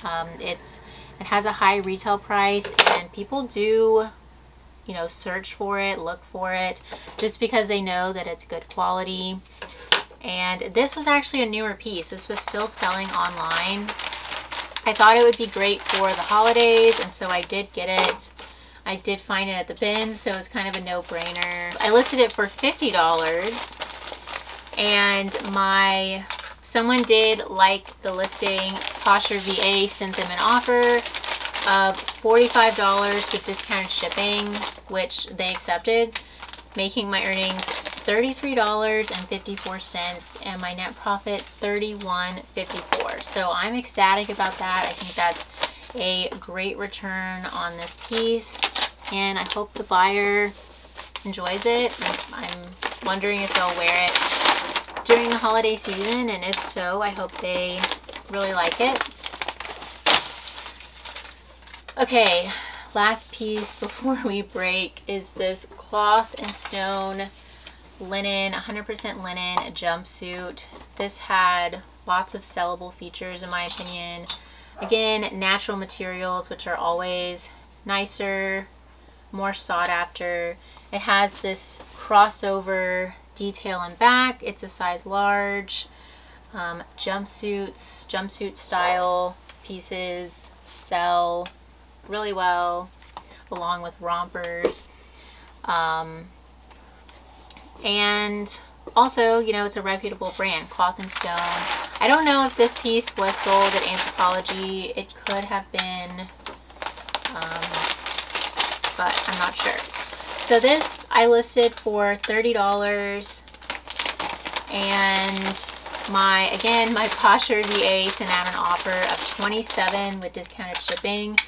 um, it's it has a high retail price and people do you know, search for it, look for it, just because they know that it's good quality. And this was actually a newer piece. This was still selling online. I thought it would be great for the holidays, and so I did get it. I did find it at the bin, so it was kind of a no-brainer. I listed it for $50, and my someone did like the listing. PosherVA sent them an offer of $45 with discounted shipping, which they accepted, making my earnings $33.54 and my net profit $31.54. So I'm ecstatic about that. I think that's a great return on this piece and I hope the buyer enjoys it. I'm wondering if they'll wear it during the holiday season and if so, I hope they really like it. Okay, last piece before we break is this cloth and stone linen, 100% linen jumpsuit. This had lots of sellable features in my opinion. Again, natural materials, which are always nicer, more sought after. It has this crossover detail in back. It's a size large. Um, jumpsuits, jumpsuit style pieces sell really well along with rompers. Um, and also, you know, it's a reputable brand, Cloth and Stone. I don't know if this piece was sold at Anthropologie. It could have been, um, but I'm not sure. So this I listed for $30 and my, again, my PosherVA an offer of 27 with discounted shipping.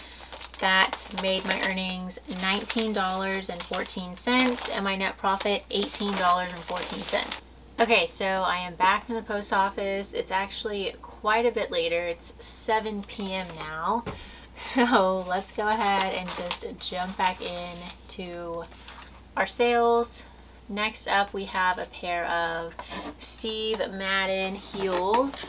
That made my earnings $19.14 and my net profit $18.14. Okay, so I am back from the post office. It's actually quite a bit later. It's 7 p.m. now. So let's go ahead and just jump back in to our sales. Next up, we have a pair of Steve Madden heels.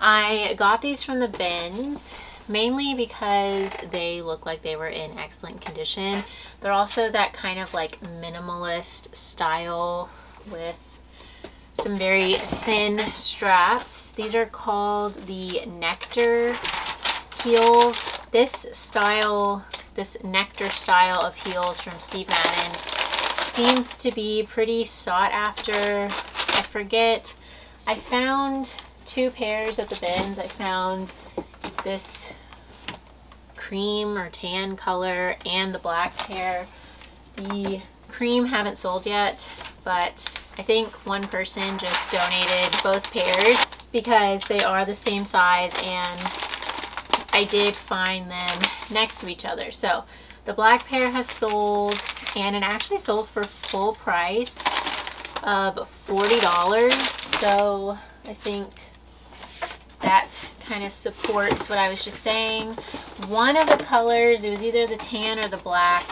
I got these from the bins mainly because they look like they were in excellent condition. They're also that kind of like minimalist style with some very thin straps. These are called the Nectar heels. This style, this Nectar style of heels from Steve Madden seems to be pretty sought after. I forget, I found two pairs at the bins. I found this cream or tan color and the black pair. The cream haven't sold yet, but I think one person just donated both pairs because they are the same size and I did find them next to each other. So the black pair has sold and it actually sold for full price of $40. So I think that kind of supports what I was just saying. One of the colors, it was either the tan or the black.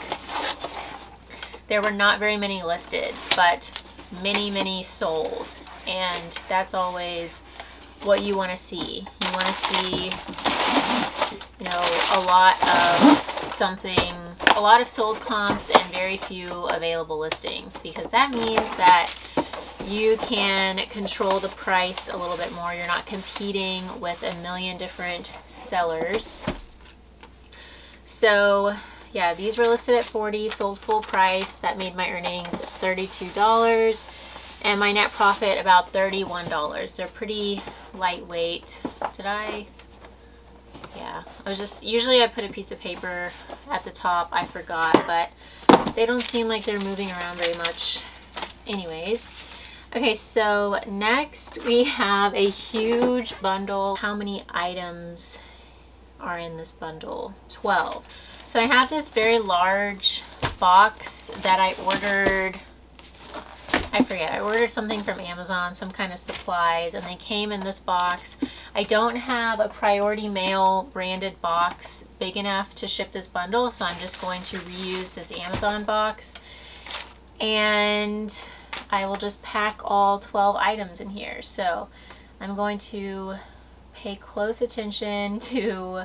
There were not very many listed, but many, many sold. And that's always what you want to see. You want to see, you know, a lot of something, a lot of sold comps and very few available listings because that means that you can control the price a little bit more. You're not competing with a million different sellers. So yeah, these were listed at 40, sold full price. That made my earnings $32 and my net profit about $31. They're pretty lightweight. Did I? Yeah, I was just, usually I put a piece of paper at the top. I forgot, but they don't seem like they're moving around very much anyways. Okay, so next we have a huge bundle. How many items are in this bundle? 12. So I have this very large box that I ordered I forget, I ordered something from Amazon, some kind of supplies, and they came in this box. I don't have a priority mail branded box big enough to ship this bundle, so I'm just going to reuse this Amazon box. And I will just pack all 12 items in here. So I'm going to pay close attention to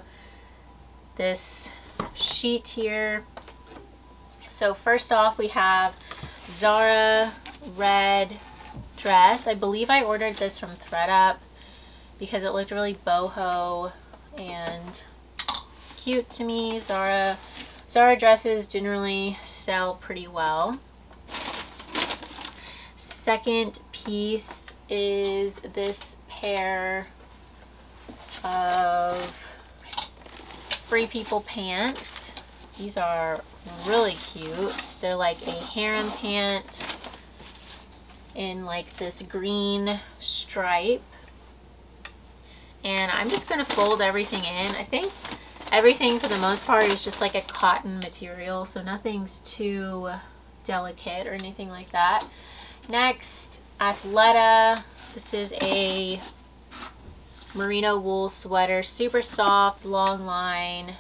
this sheet here. So first off, we have Zara red dress. I believe I ordered this from thredUP because it looked really boho and cute to me. Zara, Zara dresses generally sell pretty well. Second piece is this pair of Free People pants. These are really cute. They're like a harem pant in like this green stripe. And I'm just going to fold everything in. I think everything for the most part is just like a cotton material, so nothing's too delicate or anything like that. Next, Athleta. This is a merino wool sweater, super soft, long line.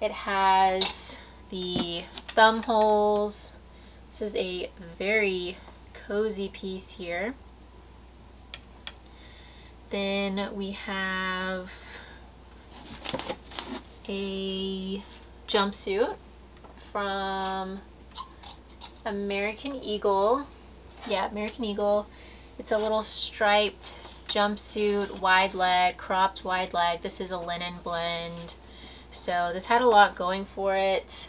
It has the thumb holes. This is a very cozy piece here. Then we have a jumpsuit from American Eagle. Yeah, American Eagle. It's a little striped jumpsuit, wide leg, cropped wide leg. This is a linen blend. So this had a lot going for it.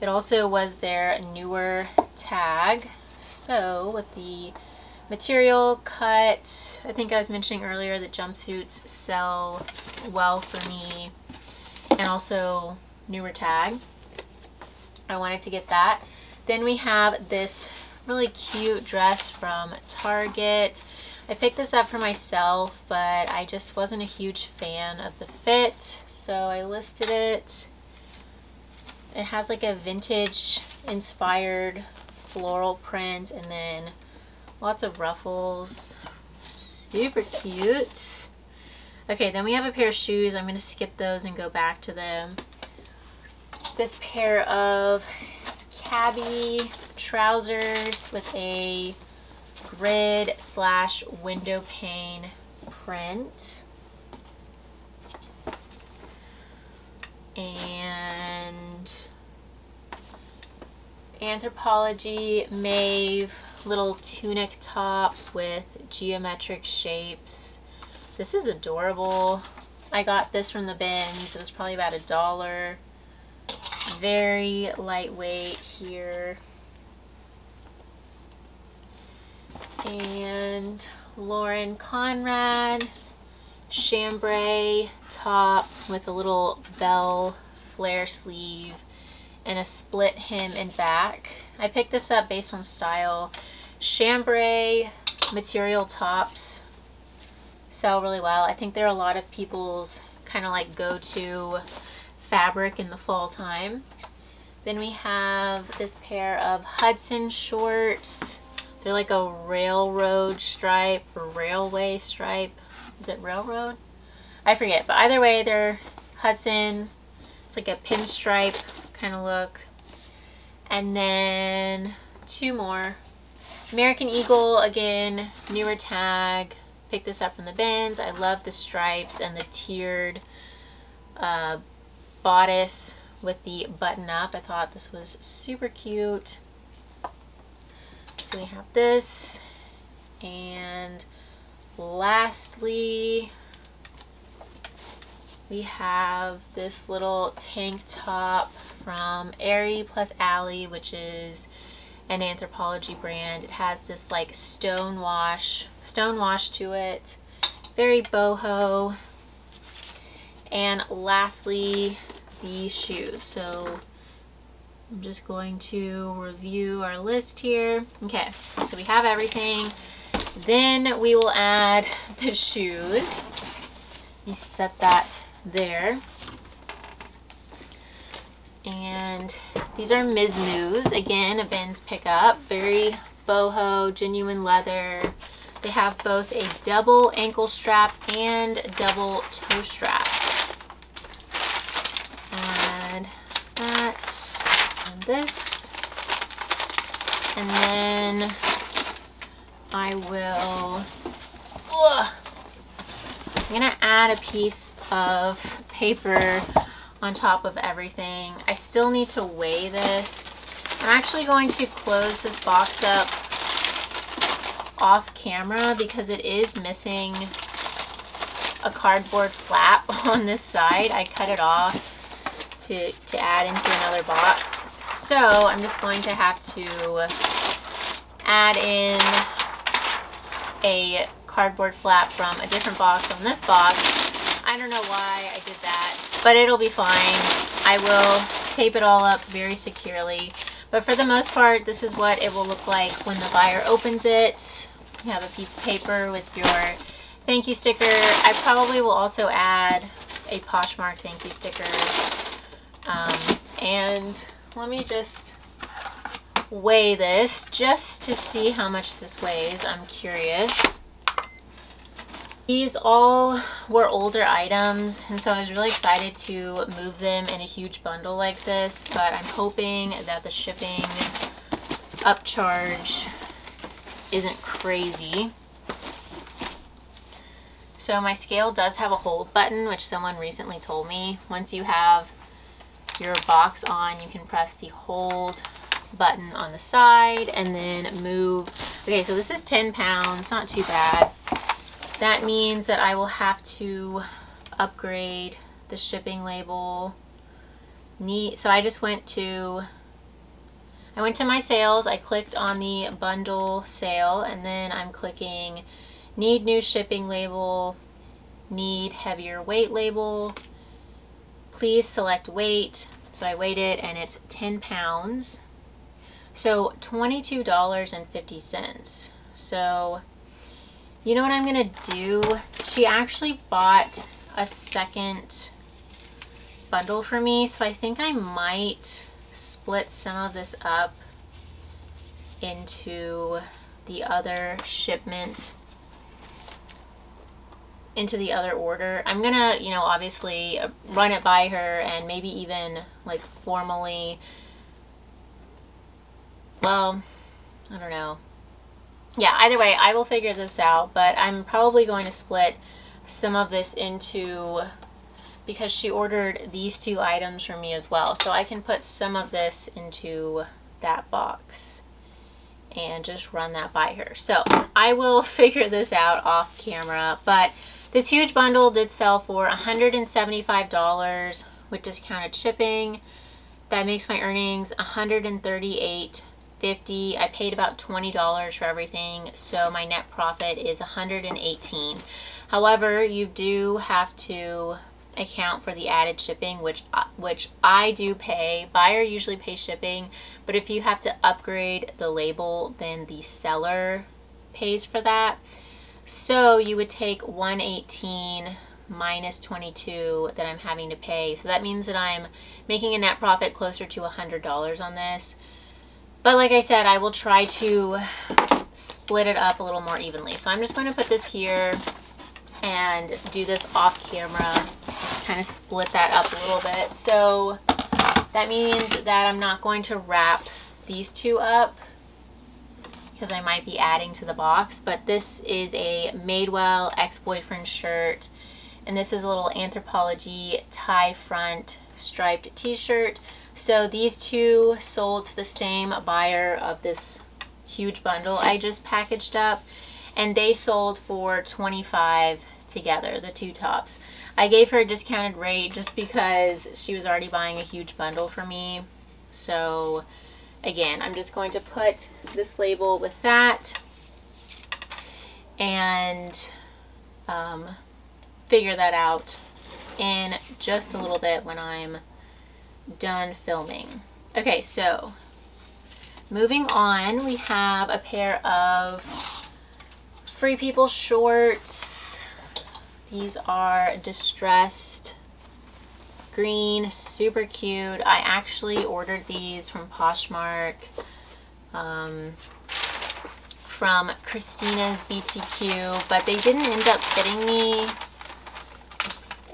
It also was their newer tag. So with the material cut, I think I was mentioning earlier that jumpsuits sell well for me and also newer tag. I wanted to get that. Then we have this really cute dress from Target. I picked this up for myself, but I just wasn't a huge fan of the fit, so I listed it. It has like a vintage inspired floral print and then lots of ruffles. Super cute. Okay, then we have a pair of shoes. I'm going to skip those and go back to them. This pair of Cabi trousers with a grid slash window pane print. And Anthropologie Maeve little tunic top with geometric shapes. This is adorable. I got this from the bins. It was probably about a dollar. Very lightweight here. And Lauren Conrad chambray top with a little bell flare sleeve and a split hem and back. I picked this up based on style. Chambray material tops sell really well. I think they're a lot of people's kind of like go-to fabric in the fall time. Then we have this pair of Hudson shorts. They're like a railroad stripe railway stripe. Is it railroad? I forget, but either way, they're Hudson. It's like a pinstripe kind of look. And then two more. American Eagle, again, newer tag. Picked this up from the bins. I love the stripes and the tiered uh, bodice with the button up. I thought this was super cute. So we have this. And lastly, we have this little tank top from Aerie plus Allie, which is an Anthropologie brand. It has this like stone wash, stone wash to it. Very boho. And lastly, the shoes. So I'm just going to review our list here. Okay, so we have everything. Then we will add the shoes. You set that there. And these are Miz Mooz. Again, a bins pickup. Very boho, genuine leather. They have both a double ankle strap and double toe strap. Add that and this. And then I will... Ugh, I'm to add a piece of paper on top of everything. I still need to weigh this. I'm actually going to close this box up off camera because it is missing a cardboard flap on this side. I cut it off to, to add into another box. So I'm just going to have to add in a cardboard flap from a different box on this box. I don't know why I did that, but it'll be fine. I will tape it all up very securely. But for the most part, this is what it will look like when the buyer opens it. You have a piece of paper with your thank you sticker. I probably will also add a Poshmark thank you sticker. Um, and let me just weigh this just to see how much this weighs. I'm curious. These all were older items and so I was really excited to move them in a huge bundle like this but I'm hoping that the shipping upcharge isn't crazy. So my scale does have a hold button which someone recently told me once you have your box on you can press the hold button on the side and then move. Okay so this is 10 pounds not too bad that means that I will have to upgrade the shipping label. Neat. So I just went to, I went to my sales, I clicked on the bundle sale, and then I'm clicking need new shipping label, need heavier weight label, please select weight. So I weighed it and it's 10 pounds. So $22.50. So you know what I'm going to do? She actually bought a second bundle for me, so I think I might split some of this up into the other shipment into the other order. I'm gonna, you know, obviously uh, run it by her and maybe even like formally, well, I don't know, yeah, either way, I will figure this out, but I'm probably going to split some of this into, because she ordered these two items for me as well, so I can put some of this into that box and just run that by her. So I will figure this out off camera, but this huge bundle did sell for $175 with discounted shipping. That makes my earnings 138 50 I paid about $20 for everything so my net profit is 118. however you do have to account for the added shipping which uh, which I do pay. Buyer usually pays shipping but if you have to upgrade the label then the seller pays for that. So you would take 118 minus 22 that I'm having to pay. So that means that I'm making a net profit closer to $100 on this but like I said, I will try to split it up a little more evenly. So I'm just going to put this here and do this off camera, kind of split that up a little bit. So that means that I'm not going to wrap these two up because I might be adding to the box. But this is a Madewell ex-boyfriend shirt. And this is a little Anthropologie tie front striped t-shirt. So these two sold to the same buyer of this huge bundle I just packaged up and they sold for 25 together, the two tops. I gave her a discounted rate just because she was already buying a huge bundle for me. So again, I'm just going to put this label with that and um, figure that out in just a little bit when I'm done filming. Okay, so moving on, we have a pair of Free People shorts. These are distressed green, super cute. I actually ordered these from Poshmark um, from Christina's BTQ, but they didn't end up fitting me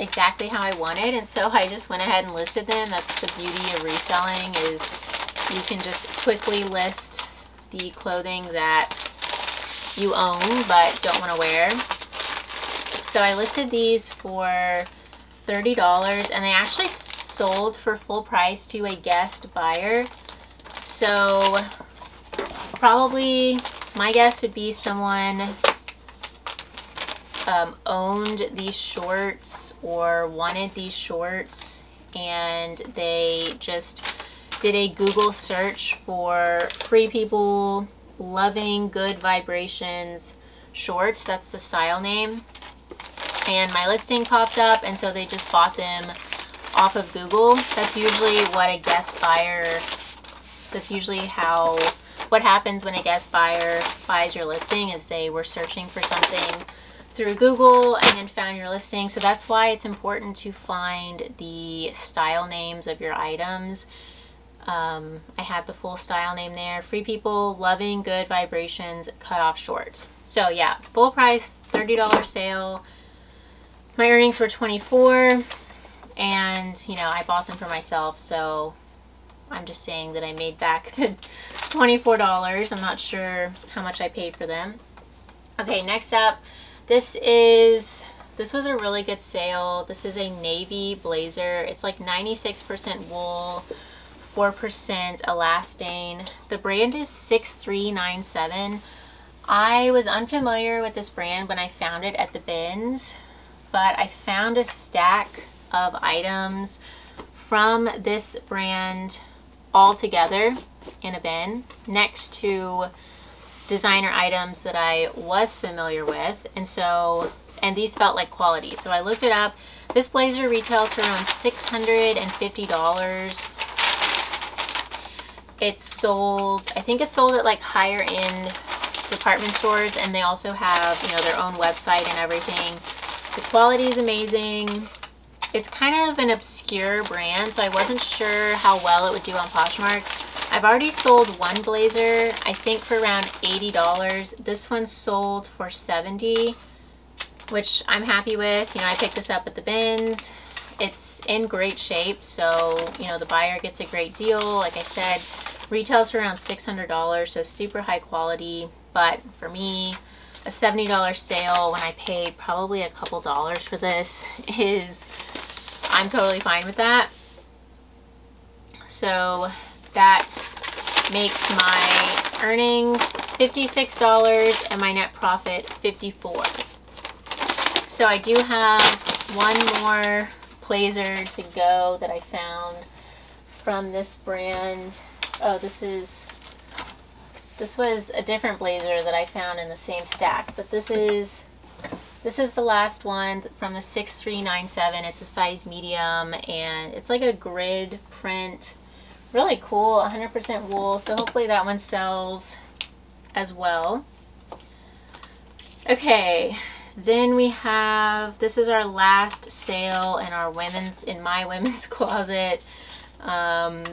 exactly how I wanted and so I just went ahead and listed them. That's the beauty of reselling is you can just quickly list the clothing that you own but don't want to wear. So I listed these for $30 and they actually sold for full price to a guest buyer. So probably my guess would be someone um, owned these shorts or wanted these shorts and they just did a Google search for free people loving good vibrations shorts. That's the style name. And my listing popped up and so they just bought them off of Google. That's usually what a guest buyer that's usually how what happens when a guest buyer buys your listing is they were searching for something through Google and then found your listing. So that's why it's important to find the style names of your items. Um, I had the full style name there. Free People, Loving Good Vibrations, Cut Off Shorts. So yeah, full price, $30 sale. My earnings were 24 and you know, I bought them for myself. So I'm just saying that I made back the $24. I'm not sure how much I paid for them. Okay, next up, this is, this was a really good sale. This is a navy blazer. It's like 96% wool, 4% elastane. The brand is 6397. I was unfamiliar with this brand when I found it at the bins, but I found a stack of items from this brand all together in a bin next to designer items that I was familiar with. And so, and these felt like quality. So I looked it up. This blazer retails for around $650. It's sold, I think it's sold at like higher end department stores and they also have, you know, their own website and everything. The quality is amazing. It's kind of an obscure brand, so I wasn't sure how well it would do on Poshmark. I've already sold one blazer, I think for around $80. This one sold for 70 which I'm happy with. You know, I picked this up at the bins. It's in great shape, so, you know, the buyer gets a great deal. Like I said, retails for around $600, so super high quality. But for me, a $70 sale when I paid probably a couple dollars for this is, I'm totally fine with that. So that makes my earnings $56 and my net profit 54 So I do have one more blazer to go that I found from this brand. Oh, this is, this was a different blazer that I found in the same stack, but this is, this is the last one from the 6397. It's a size medium and it's like a grid print. Really cool 100% wool so hopefully that one sells as well. Okay then we have this is our last sale in our women's in my women's closet. Um,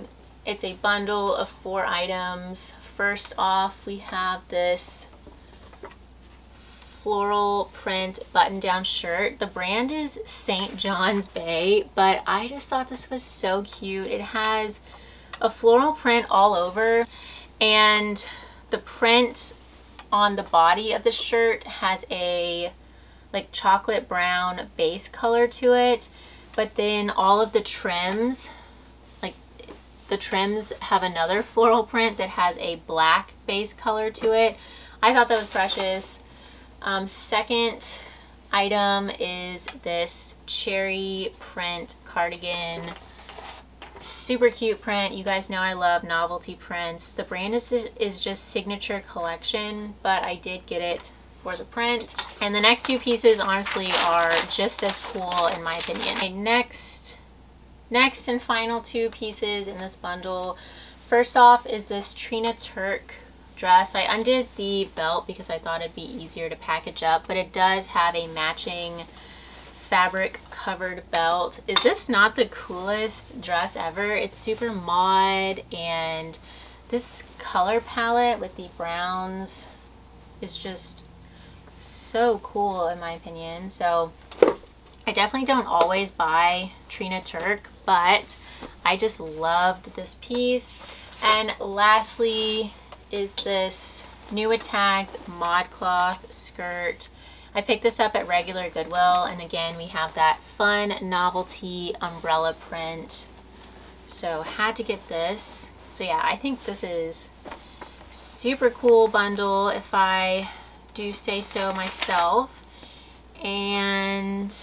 it's a bundle of four items. First off we have this floral print button down shirt. The brand is St. John's Bay but I just thought this was so cute. It has a floral print all over and the print on the body of the shirt has a like chocolate brown base color to it but then all of the trims like the trims have another floral print that has a black base color to it. I thought that was precious um, second item is this cherry print cardigan super cute print. You guys know I love novelty prints. The brand is, is just Signature Collection, but I did get it for the print. And the next two pieces honestly are just as cool in my opinion. Okay, next, next and final two pieces in this bundle. First off is this Trina Turk dress. I undid the belt because I thought it'd be easier to package up, but it does have a matching fabric covered belt. Is this not the coolest dress ever? It's super mod and this color palette with the browns is just so cool in my opinion. So I definitely don't always buy Trina Turk, but I just loved this piece. And lastly is this New Tags ModCloth skirt. I picked this up at regular Goodwill and again we have that fun novelty umbrella print So had to get this. So yeah, I think this is super cool bundle if I do say so myself. And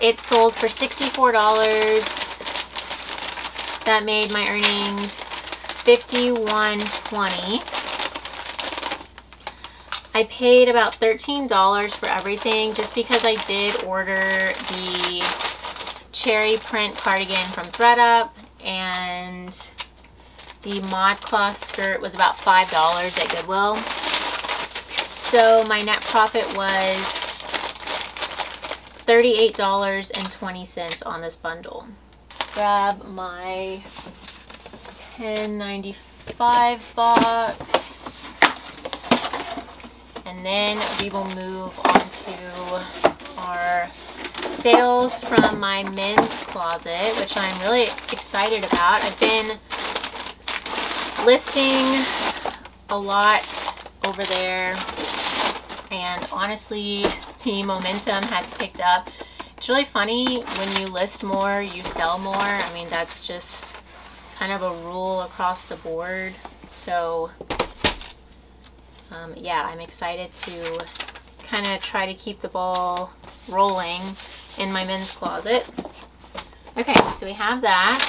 it sold for $64. That made my earnings 51.20. I paid about $13 for everything just because I did order the cherry print cardigan from thredUP and the ModCloth skirt was about $5 at Goodwill. So my net profit was $38.20 on this bundle. Grab my 10.95 box. And then we will move on to our sales from my men's closet, which I'm really excited about. I've been listing a lot over there and honestly the momentum has picked up it's really funny when you list more you sell more I mean that's just kind of a rule across the board. So um, yeah I'm excited to kind of try to keep the ball rolling in my men's closet. Okay so we have that.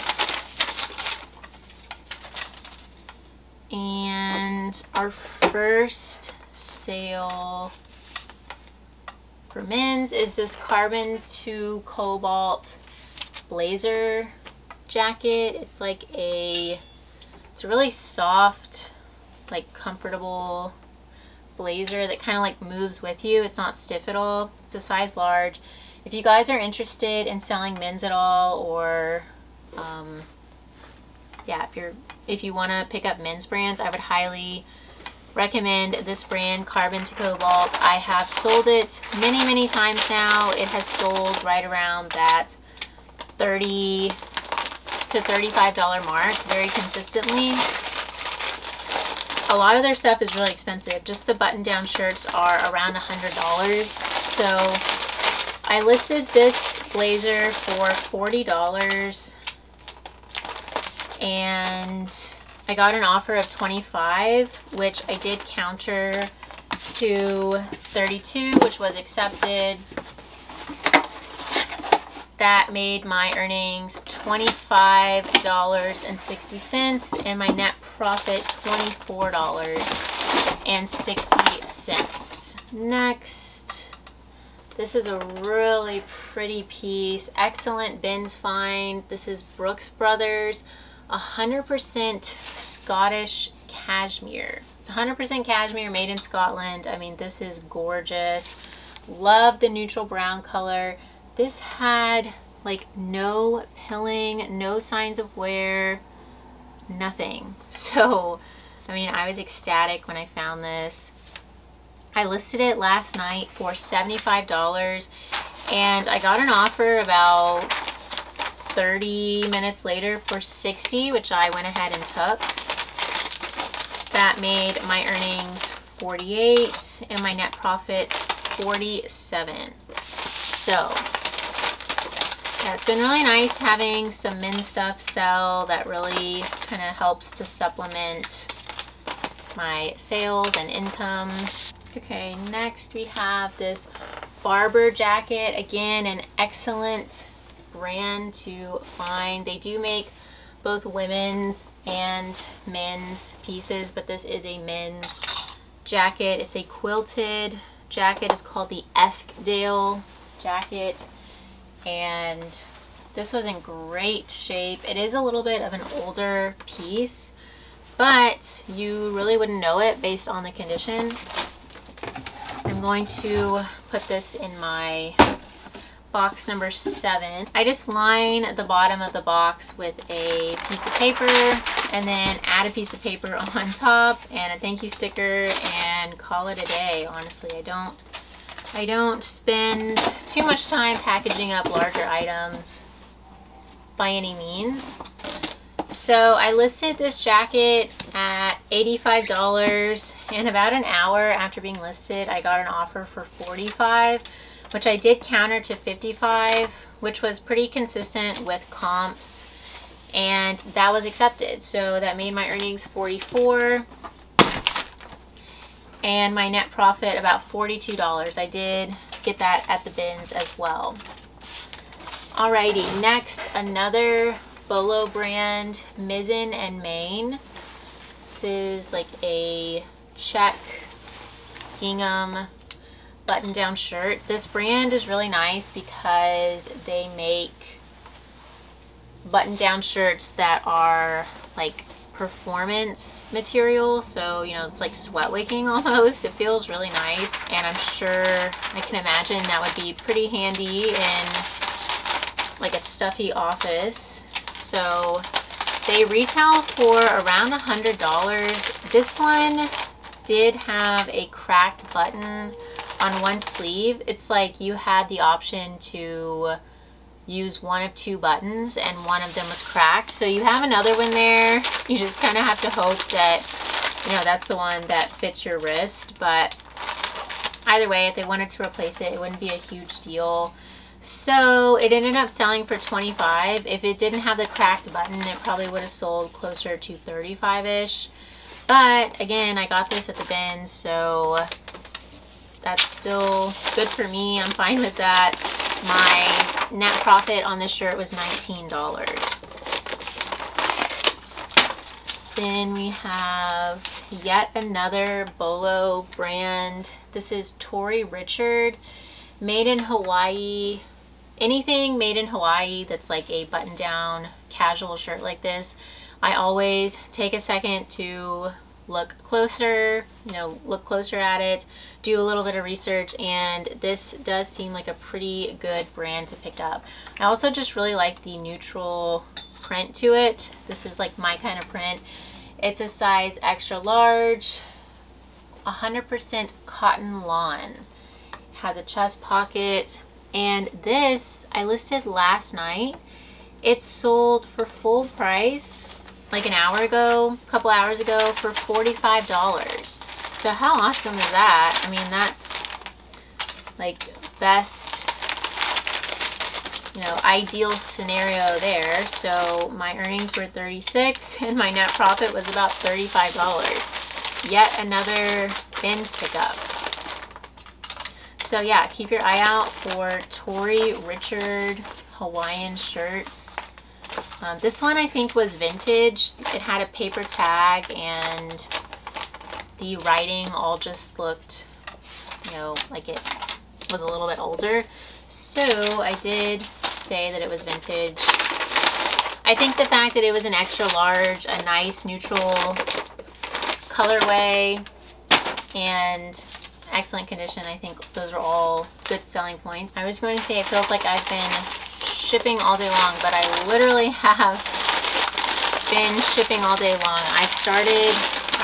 And our first sale for men's is this carbon to cobalt blazer jacket. It's like a, it's a really soft, like comfortable blazer that kind of like moves with you. It's not stiff at all. It's a size large. If you guys are interested in selling men's at all or um, yeah, if you're if you want to pick up men's brands, I would highly recommend this brand, Carbon to Cobalt. I have sold it many, many times now. It has sold right around that 30 to $35 mark very consistently. A lot of their stuff is really expensive. Just the button-down shirts are around $100. So I listed this blazer for $40 and I got an offer of 25 which I did counter to 32 which was accepted that made my earnings $25.60 and my net profit $24.60 next this is a really pretty piece excellent bins find this is Brooks Brothers 100% Scottish cashmere. It's 100% cashmere made in Scotland. I mean, this is gorgeous. Love the neutral brown color. This had like no pilling, no signs of wear, nothing. So, I mean, I was ecstatic when I found this. I listed it last night for $75 and I got an offer about 30 minutes later for 60 which I went ahead and took. That made my earnings 48 and my net profit 47. So yeah, it's been really nice having some men's stuff sell that really kind of helps to supplement my sales and income. Okay, next we have this Barbour jacket. Again, an excellent brand to find. They do make both women's and men's pieces, but this is a men's jacket. It's a quilted jacket. It's called the Eskdale jacket. And this was in great shape. It is a little bit of an older piece, but you really wouldn't know it based on the condition. I'm going to put this in my box number seven. I just line the bottom of the box with a piece of paper and then add a piece of paper on top and a thank you sticker and call it a day. Honestly, I don't I don't spend too much time packaging up larger items by any means. So I listed this jacket at $85 and about an hour after being listed I got an offer for 45 which I did counter to 55, which was pretty consistent with comps and that was accepted. So that made my earnings 44 and my net profit about $42. I did get that at the bins as well. Alrighty, next another Bolo brand Mizzen and Main. This is like a check gingham button down shirt. This brand is really nice because they make button down shirts that are like performance material so you know it's like sweat wicking almost. It feels really nice and I'm sure I can imagine that would be pretty handy in like a stuffy office. So they retail for around a hundred dollars. This one did have a cracked button on one sleeve. It's like you had the option to use one of two buttons and one of them was cracked. So you have another one there. You just kind of have to hope that, you know, that's the one that fits your wrist. But either way, if they wanted to replace it, it wouldn't be a huge deal. So it ended up selling for 25. If it didn't have the cracked button, it probably would have sold closer to 35-ish. But again, I got this at the bin, so that's still good for me. I'm fine with that. My net profit on this shirt was $19. Then we have yet another Bolo brand. This is Tori Richard, made in Hawaii. Anything made in Hawaii that's like a button down casual shirt like this, I always take a second to look closer, you know, look closer at it, do a little bit of research, and this does seem like a pretty good brand to pick up. I also just really like the neutral print to it. This is like my kind of print. It's a size extra large, 100% cotton lawn. has a chest pocket, and this I listed last night. It's sold for full price like an hour ago, a couple hours ago for $45. So how awesome is that? I mean, that's like best, you know, ideal scenario there. So my earnings were 36 and my net profit was about $35. Yet another bins pickup. So yeah, keep your eye out for Tori Richard Hawaiian shirts. Um, this one I think was vintage. It had a paper tag and the writing all just looked, you know, like it was a little bit older. So I did say that it was vintage. I think the fact that it was an extra large, a nice neutral colorway, and excellent condition, I think those are all good selling points. I was going to say it feels like I've been shipping all day long, but I literally have been shipping all day long. I started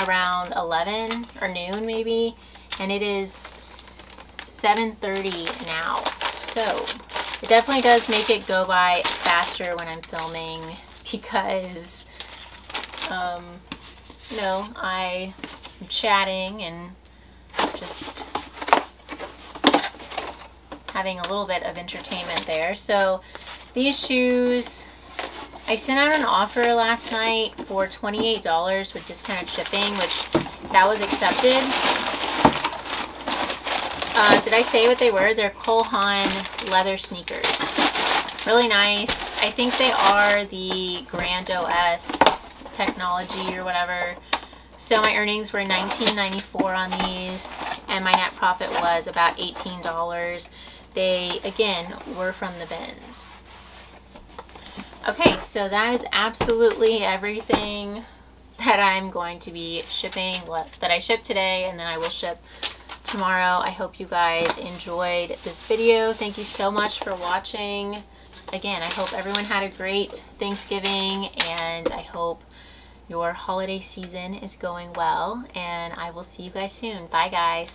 around 11 or noon maybe, and it is 7.30 now. So it definitely does make it go by faster when I'm filming because, um, you know, I am chatting and just having a little bit of entertainment there. So these shoes, I sent out an offer last night for $28 with discounted shipping, which that was accepted. Uh, did I say what they were? They're Cole Haan leather sneakers. Really nice. I think they are the Grand OS technology or whatever. So my earnings were $19.94 on these and my net profit was about $18. They, again, were from the bins. Okay, so that is absolutely everything that I'm going to be shipping, that I shipped today and then I will ship tomorrow. I hope you guys enjoyed this video. Thank you so much for watching. Again, I hope everyone had a great Thanksgiving and I hope your holiday season is going well and I will see you guys soon. Bye guys.